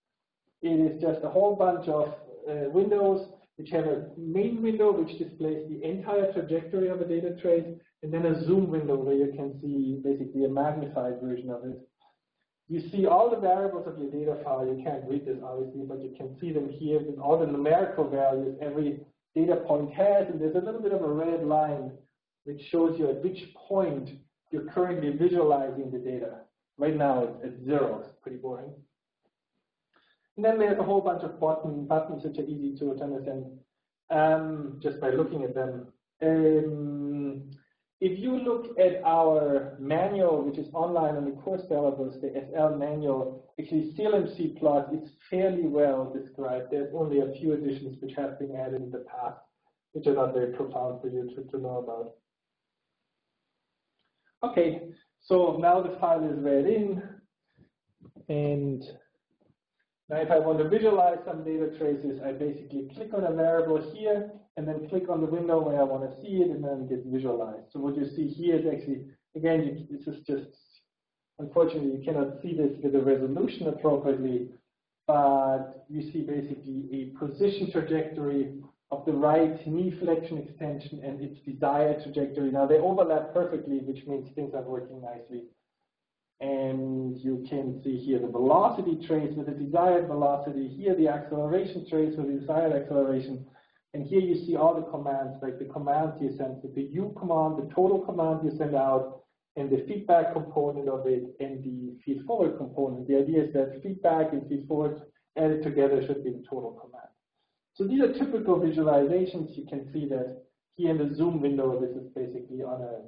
It is just a whole bunch of uh, windows which have a main window which displays the entire trajectory of a data trace, and then a zoom window where you can see basically a magnified version of it. You see all the variables of your data file. You can't read this obviously, but you can see them here with all the numerical values every data point has, and there's a little bit of a red line which shows you at which point you're currently visualizing the data. Right now it's at zero, it's pretty boring. And then there's a whole bunch of button, buttons which are easy to understand um, just by looking at them. Um, if you look at our manual, which is online on the course syllabus, the SL manual, actually CLMC plot is fairly well described. There's only a few additions which have been added in the past, which are not very profound for you to, to know about. Okay, so now the file is read in, and now if I want to visualize some data traces, I basically click on a variable here, and then click on the window where I want to see it, and then it gets visualized. So what you see here is actually, again, this is just, unfortunately, you cannot see this with the resolution appropriately, but you see basically a position trajectory of the right knee flexion extension and its desired trajectory. Now they overlap perfectly, which means things are working nicely. And you can see here the velocity trace with the desired velocity, here the acceleration trace with the desired acceleration, and here you see all the commands, like the commands you send, the U command, the total command you send out, and the feedback component of it, and the feed forward component. The idea is that feedback and feed forward added together should be the total command. So these are typical visualizations. You can see that here in the zoom window, this is basically on a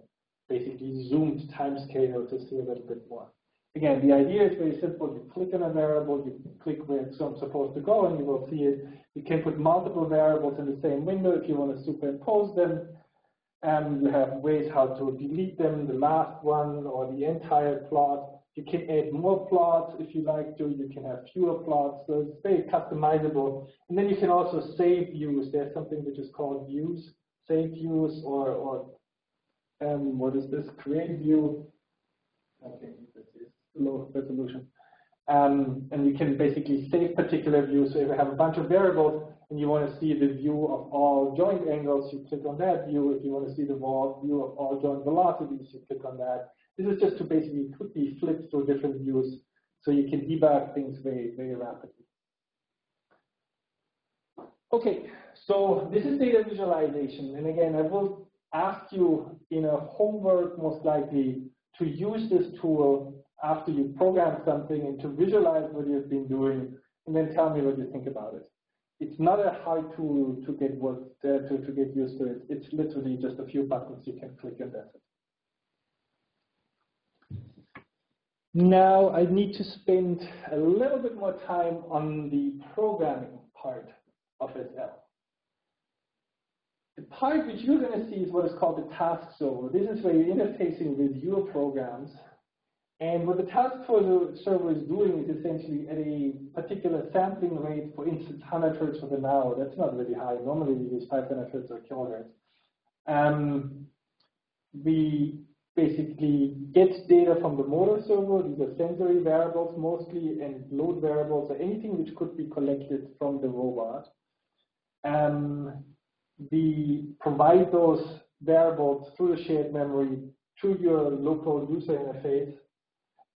basically zoomed time scale to see a little bit more. Again, the idea is very simple. You click on a variable, you click where it's supposed to go, and you will see it. You can put multiple variables in the same window if you want to superimpose them. And you have ways how to delete them, the last one or the entire plot. You can add more plots if you like to. You can have fewer plots. So it's very customizable. And then you can also save views. There's something which is called views, save views, or, or um, what is this? Create view. Okay, this is low resolution. Um, and you can basically save particular views. So if you have a bunch of variables and you want to see the view of all joint angles, you click on that view. If you want to see the view of all joint velocities, you click on that. This is just to basically quickly flip through different views so you can debug things very, very rapidly. Okay, so this is data visualization. And again, I will ask you in a homework most likely to use this tool after you program something and to visualize what you've been doing and then tell me what you think about it. It's not a hard tool to get work, uh, to, to get used to it. It's literally just a few buttons you can click and that's it. Now I need to spend a little bit more time on the programming part of SL. The part which you're going to see is what is called the task server. This is where you're interfacing with your programs. And what the task server is doing is essentially at a particular sampling rate, for instance, 100 hertz for the Nao. That's not really high. Normally we use 500 hertz or kilohertz. Um, we basically get data from the motor server. These are sensory variables mostly and load variables or anything which could be collected from the robot. Um, we provide those variables through the shared memory to your local user interface.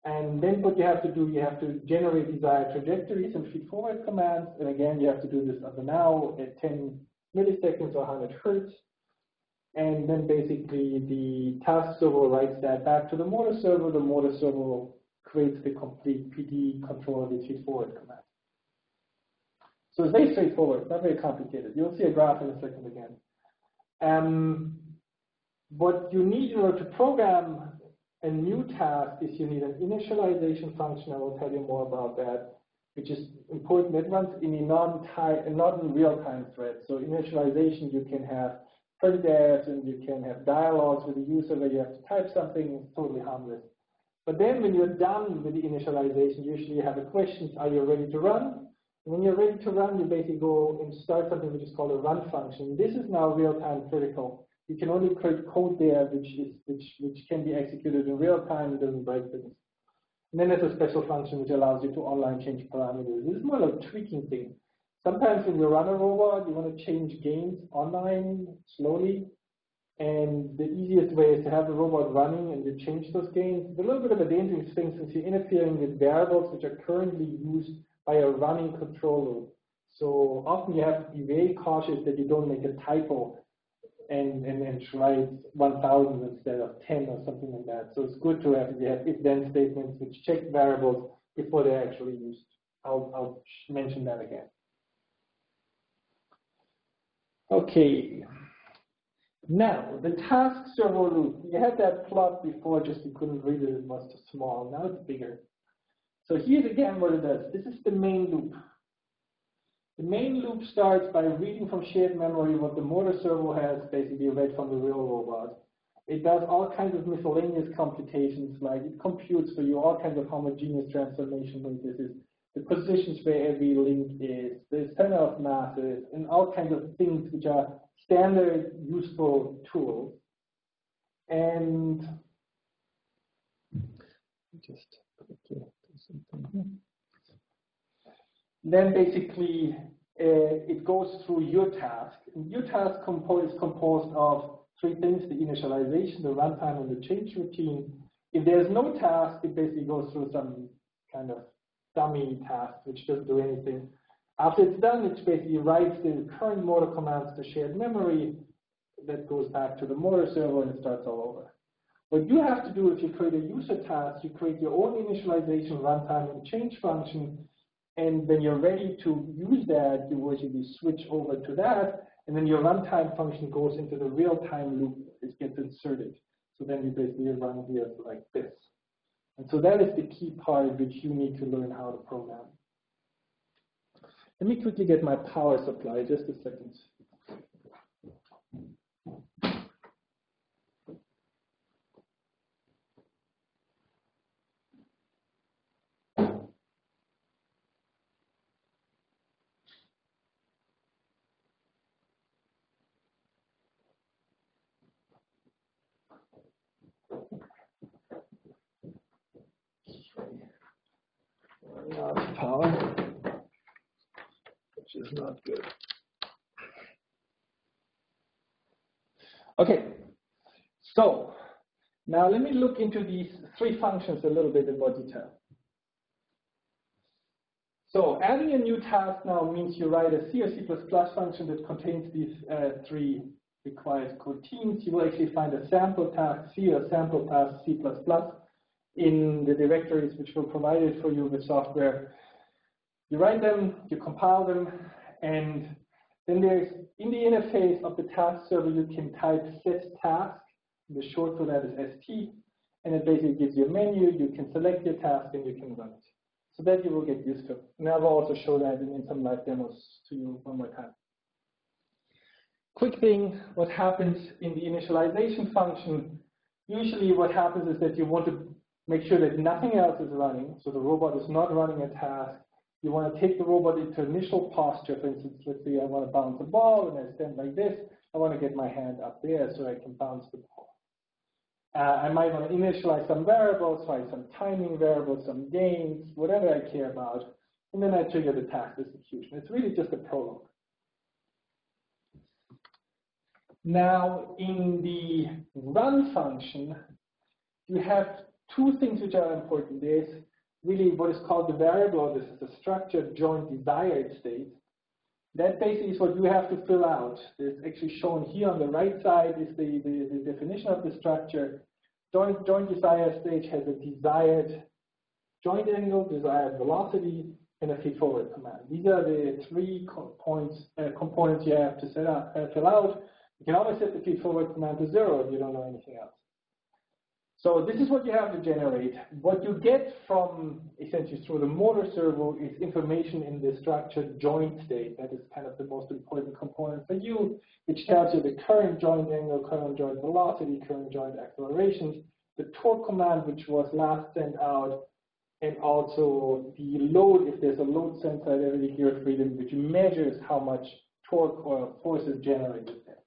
And then what you have to do, you have to generate desired trajectories and feed-forward commands. And again, you have to do this the Nao at 10 milliseconds or 100 hertz. And then basically the task server writes that back to the motor server. The motor server creates the complete PD control of the feed-forward command. So it's very straightforward, not very complicated. You'll see a graph in a second again. Um, what you need in order to program a new task is you need an initialization function. I will tell you more about that, which is important. It runs in a non-time, not in real-time thread. So initialization, you can have predicts and you can have dialogues with the user where you have to type something. It's totally harmless. But then when you're done with the initialization, usually you have a question, are you ready to run? When you're ready to run, you basically go and start something which is called a run function. This is now real-time critical you can only create code there which is which which can be executed in real time, and doesn't break things. And then there's a special function which allows you to online change parameters. This is more a tweaking thing. Sometimes when you run a robot, you want to change gains online slowly. And the easiest way is to have the robot running and you change those gains. It's a little bit of a dangerous thing since you're interfering with variables which are currently used by a running control loop. So often you have to be very cautious that you don't make a typo and, and, and write 1000 instead of 10 or something like that. So it's good to have, have if-then statements which check variables before they're actually used. I'll, I'll mention that again. Okay. Now, the task server loop. You had that plot before, just you couldn't read it, it was too small. Now it's bigger. So here's again what it does. This is the main loop. The main loop starts by reading from shared memory what the motor servo has basically read from the real robot. It does all kinds of miscellaneous computations, like it computes for you all kinds of homogeneous transformation matrices, the positions where every link is, the center of masses, and all kinds of things which are standard useful tools. And just. Then basically uh, it goes through your task. And your task is composed of three things, the initialization, the runtime, and the change routine. If there's no task, it basically goes through some kind of dummy task, which doesn't do anything. After it's done, it basically writes the current motor commands to shared memory that goes back to the motor server and it starts all over. What you have to do if you create a user task, you create your own initialization, runtime, and change function and when you're ready to use that, you basically switch over to that, and then your runtime function goes into the real-time loop. It gets inserted. So then you basically run here like this. And so that is the key part which you need to learn how to program. Let me quickly get my power supply, just a second. Power, which is not good. Okay, so now let me look into these three functions a little bit in more detail. So adding a new task now means you write a C or C++ function that contains these uh, three required coroutines. You will actually find a sample task C or sample task C++ in the directories which were provided for you with software. You write them, you compile them, and then there's, in the interface of the task server, you can type set task. The short for that is ST, and it basically gives you a menu. You can select your task and you can run it. So that you will get used to. And I will also show that in, some live demos to you one more time. Quick thing, what happens in the initialization function, usually what happens is that you want to make sure that nothing else is running, so the robot is not running a task. You want to take the robot into initial posture. For instance, let's say I want to bounce a ball and I stand like this. I want to get my hand up there so I can bounce the ball. Uh, I might want to initialize some variables, like some timing variables, some gains, whatever I care about, and then I trigger the task execution. It's really just a prologue. Now, in the run function, you have two things which are important. There's really what is called the variable. This is a structured joint desired state. That basically is what you have to fill out. It's actually shown here on the right side is the, the, the definition of the structure. Joint, joint desired state has a desired joint angle, desired velocity, and a feed-forward command. These are the three points, uh, components you have to set up, uh, fill out. You can always set the feed-forward command to zero if you don't know anything else. So this is what you have to generate. What you get from essentially through the motor servo is information in the structured joint state. That is kind of the most important component for you, which tells you the current joint angle, current joint velocity, current joint accelerations, the torque command, which was last sent out, and also the load, if there's a load sensor at every degree of freedom, which measures how much torque or force is generated there.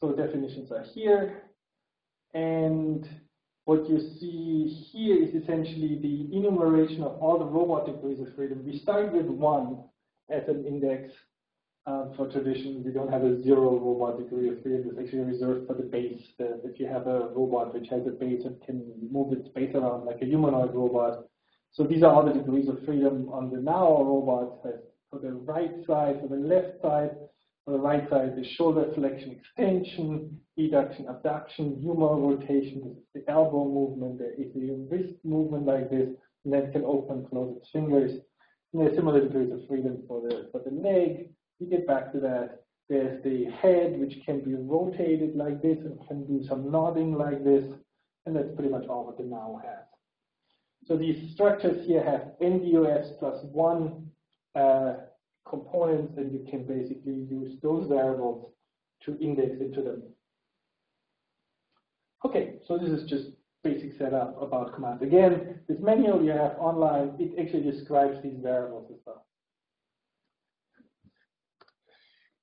So definitions are here. And what you see here is essentially the enumeration of all the robot degrees of freedom. We start with one as an index um, for tradition. We don't have a zero robot degree of freedom. It's actually reserved for the base. That if you have a robot which has a base and can move its base around like a humanoid robot. So these are all the degrees of freedom on the Nao robot. For the right side, for the left side, on the right side, the shoulder flexion extension, adduction, abduction, humeral rotation, the elbow movement, there is the wrist movement like this, and then can open, and close its fingers. And there's similar degrees of freedom for the, for the leg. We get back to that. There's the head, which can be rotated like this and can do some nodding like this. And that's pretty much all what the Nao has. So these structures here have NDOS plus one uh, components, and you can basically use those variables to index into them. Okay, so this is just basic setup about commands. Again, this manual you have online, it actually describes these variables as well.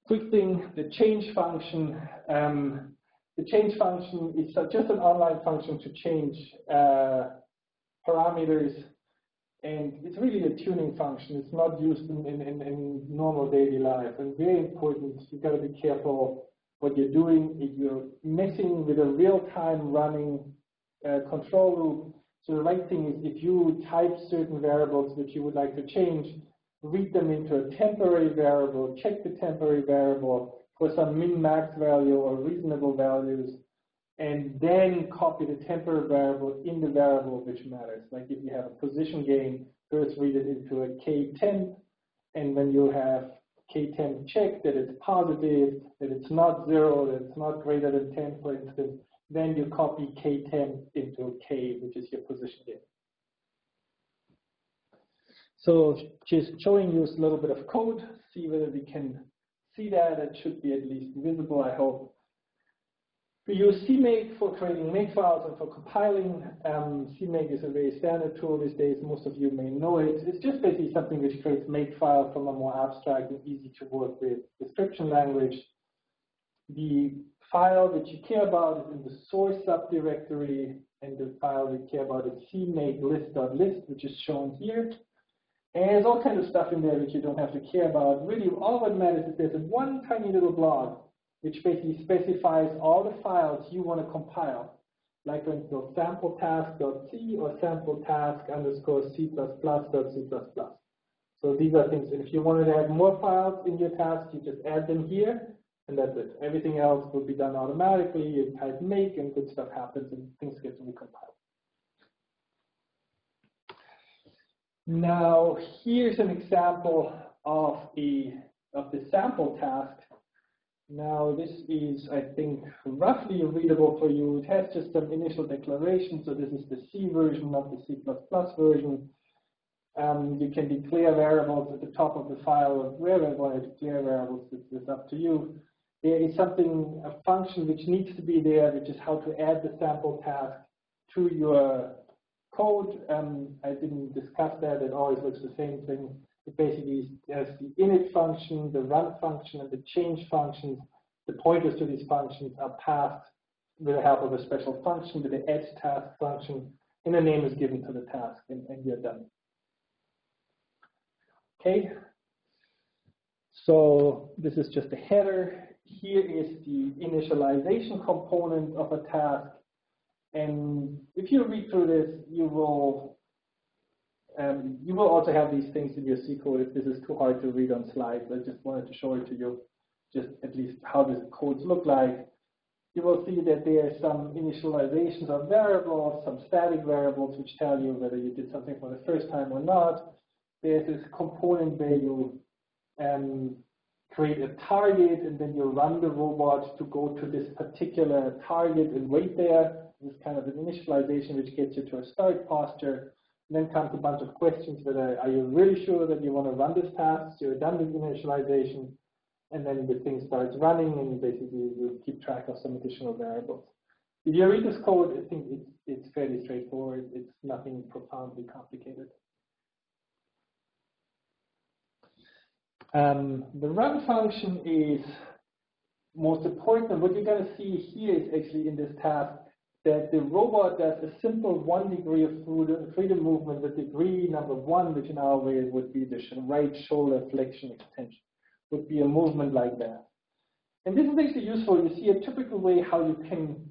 Quick thing, the change function. Um, the change function is just an online function to change uh, parameters and it's really a tuning function. It's not used in, in, in, normal daily life. And very important, you've got to be careful what you're doing. If you're messing with a real-time running uh, control loop, so the right thing is if you type certain variables that you would like to change, read them into a temporary variable, check the temporary variable for some min-max value or reasonable values, and then copy the temporary variable in the variable which matters. Like if you have a position gain, first read it into a K10, and when you have K10 checked that it's positive, that it's not zero, that it's not greater than 10, for instance, then you copy K10 into K, which is your position gain. So just showing you a little bit of code, see whether we can see that. It should be at least visible, I hope. We use CMake for creating makefiles and for compiling. Um, CMake is a very standard tool these days. Most of you may know it. It's just basically something which creates makefile from a more abstract and easy to work with description language. The file that you care about is in the source subdirectory, and the file we care about is cmake which is shown here. And there's all kinds of stuff in there which you don't have to care about. Really, all that matters is there's one tiny little blog which basically specifies all the files you want to compile, like for instance sample task.c or sample task underscore c++ dot c++. So these are things, if you wanted to add more files in your task, you just add them here, and that's it. Everything else will be done automatically. You type make, and good stuff happens, and things get recompiled. Now, here's an example of the of the sample task now this is, I think, roughly readable for you. It has just some initial declaration. So this is the C version of the C++ version. Um, you can declare variables at the top of the file, wherever you want to declare variables, it's up to you. There is something, a function which needs to be there, which is how to add the sample task to your code. Um, I didn't discuss that. It always looks the same thing. It basically has the init function, the run function, and the change functions. The pointers to these functions are passed with the help of a special function, with the add task function, and a name is given to the task, and, and you're done. Okay. So this is just a header. here is the initialization component of a task. And if you read through this, you will um, you will also have these things in your C code if this is too hard to read on slides. I just wanted to show it to you, just at least how the codes look like. You will see that there are some initializations of variables, some static variables which tell you whether you did something for the first time or not. There's this component where you um, create a target and then you run the robot to go to this particular target and wait there. This kind of an initialization which gets you to a start posture. Then comes a bunch of questions that are are you really sure that you want to run this task? You're done with initialization. And then the thing starts running and basically you keep track of some additional variables. If you read this code, I think it's, it's fairly straightforward. It's nothing profoundly complicated. Um, the run function is most important. What you're going to see here is actually in this task that the robot does a simple one degree of freedom movement with degree number one, which in our way would be the right shoulder flexion extension, would be a movement like that. And this is actually useful. You see a typical way how you can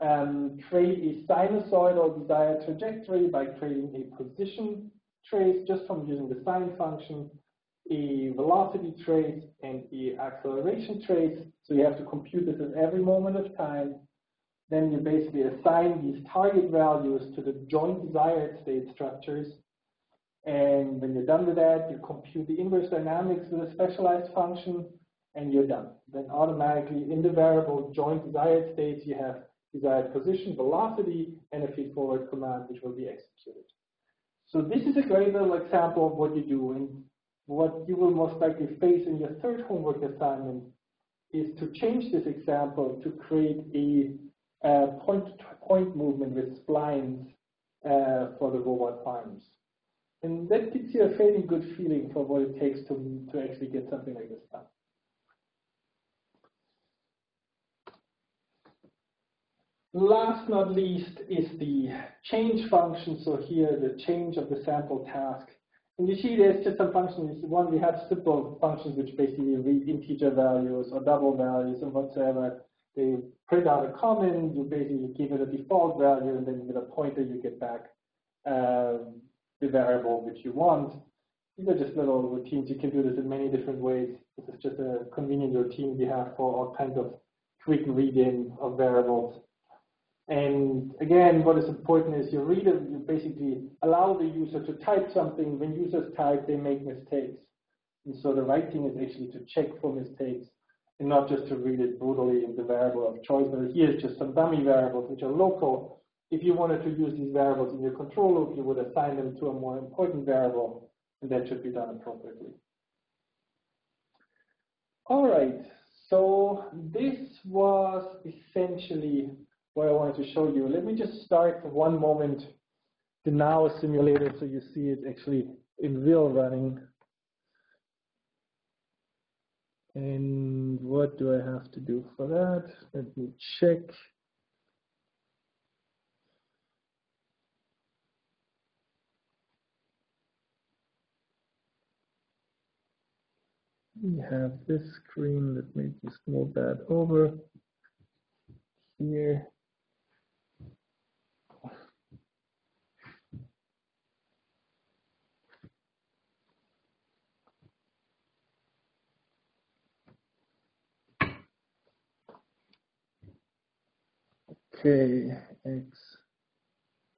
um, create a sinusoidal desired trajectory by creating a position trace just from using the sine function a velocity trace and a acceleration trace. So you have to compute this at every moment of time. Then you basically assign these target values to the joint desired state structures. And when you're done with that, you compute the inverse dynamics with a specialized function, and you're done. Then automatically in the variable joint desired states, you have desired position, velocity, and a feed-forward command, which will be executed. So this is a great little example of what you do. And what you will most likely face in your third homework assignment is to change this example to create a point-to-point -point movement with splines uh, for the robot arms. And that gives you a fairly good feeling for what it takes to, to actually get something like this done. Last not least is the change function. So here the change of the sample task and you see there's just some functions. One, we have simple functions which basically read integer values or double values and whatsoever. They print out a comment, you basically give it a default value, and then with a pointer you get back uh, the variable which you want. These are just little routines. You can do this in many different ways. This is just a convenient routine we have for all kinds of quick read-in of variables. And again, what is important is your reader, you basically allow the user to type something. When users type, they make mistakes. And so the right thing is actually to check for mistakes and not just to read it brutally in the variable of choice. But here's just some dummy variables which are local. If you wanted to use these variables in your control loop, you would assign them to a more important variable, and that should be done appropriately. All right, so this was essentially what I wanted to show you. Let me just start for one moment the Nao simulator so you see it actually in real running. And what do I have to do for that? Let me check. We have this screen. Let me just move that over here. Okay, X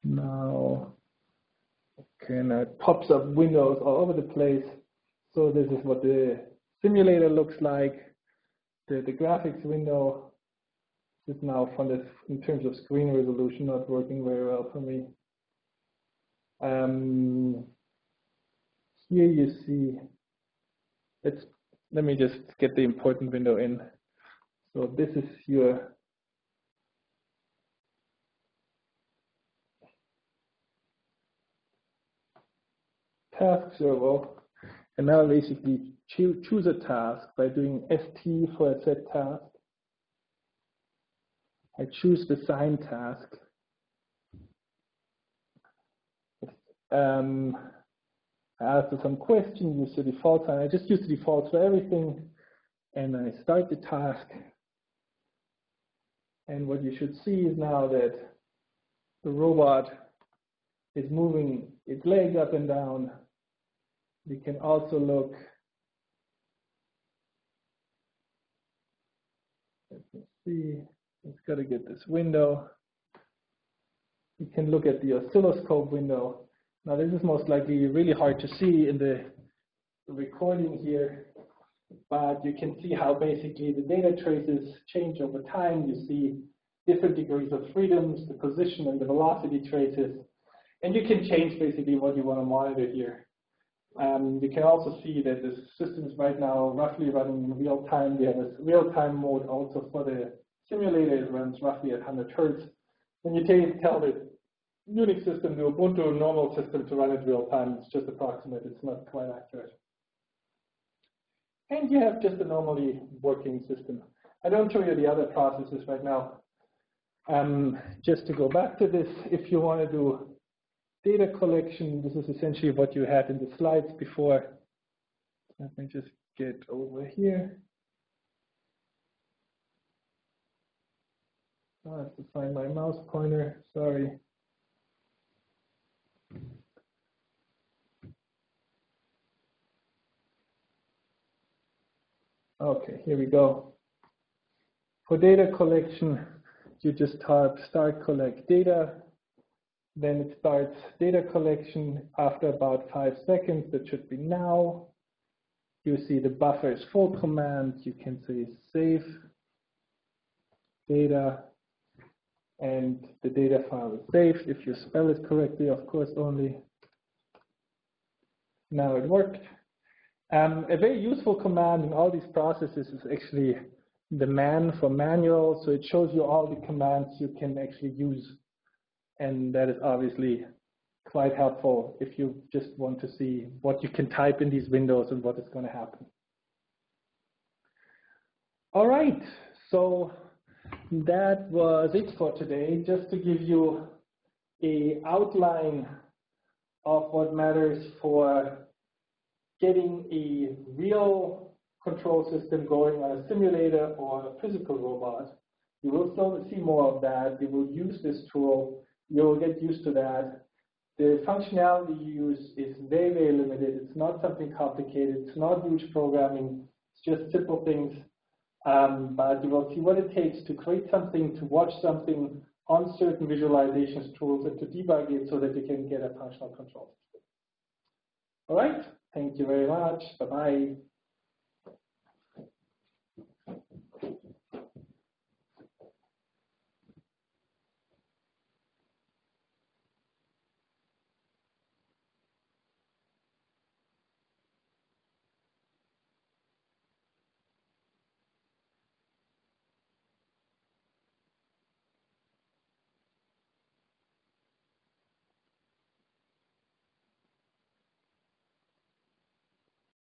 now. Okay, now it pops up windows all over the place. So this is what the simulator looks like. The, the graphics window is now from in terms of screen resolution, not working very well for me. Um, here you see, let's, let me just get the important window in. So this is your task server and now basically choose, choose a task by doing st for a set task. I choose the sine task. Um, I ask some question, use the default sine. I just use the defaults for everything. and I start the task. And what you should see is now that the robot is moving its legs up and down. We can also look let me see, it's got to get this window. You can look at the oscilloscope window. Now this is most likely really hard to see in the recording here, but you can see how basically the data traces change over time. You see different degrees of freedoms, the position and the velocity traces, and you can change basically what you want to monitor here. Um, you can also see that the system is right now roughly running in real time. We have a real time mode also for the simulator. It runs roughly at 100 hertz. When you tell the Unix system, the Ubuntu normal system to run it real time, it's just approximate. It's not quite accurate. And you have just a normally working system. I don't show you the other processes right now. Um, just to go back to this, if you want to do data collection, this is essentially what you had in the slides before. Let me just get over here. Oh, I have to find my mouse pointer, sorry. Okay, here we go. For data collection, you just type start collect data, then it starts data collection after about five seconds. That should be now. You see the buffer is full command. You can say save data and the data file is saved if you spell it correctly, of course, only. Now it worked. Um, a very useful command in all these processes is actually the man for manual. So it shows you all the commands you can actually use and that is obviously quite helpful if you just want to see what you can type in these windows and what is going to happen. All right, so that was it for today, just to give you a outline of what matters for getting a real control system going on a simulator or a physical robot. You will still see more of that. You will use this tool you'll get used to that. The functionality you use is very, very limited. It's not something complicated. It's not huge programming. It's just simple things. Um, but you will see what it takes to create something, to watch something on certain visualizations tools, and to debug it so that you can get a functional control. All right. Thank you very much. Bye-bye.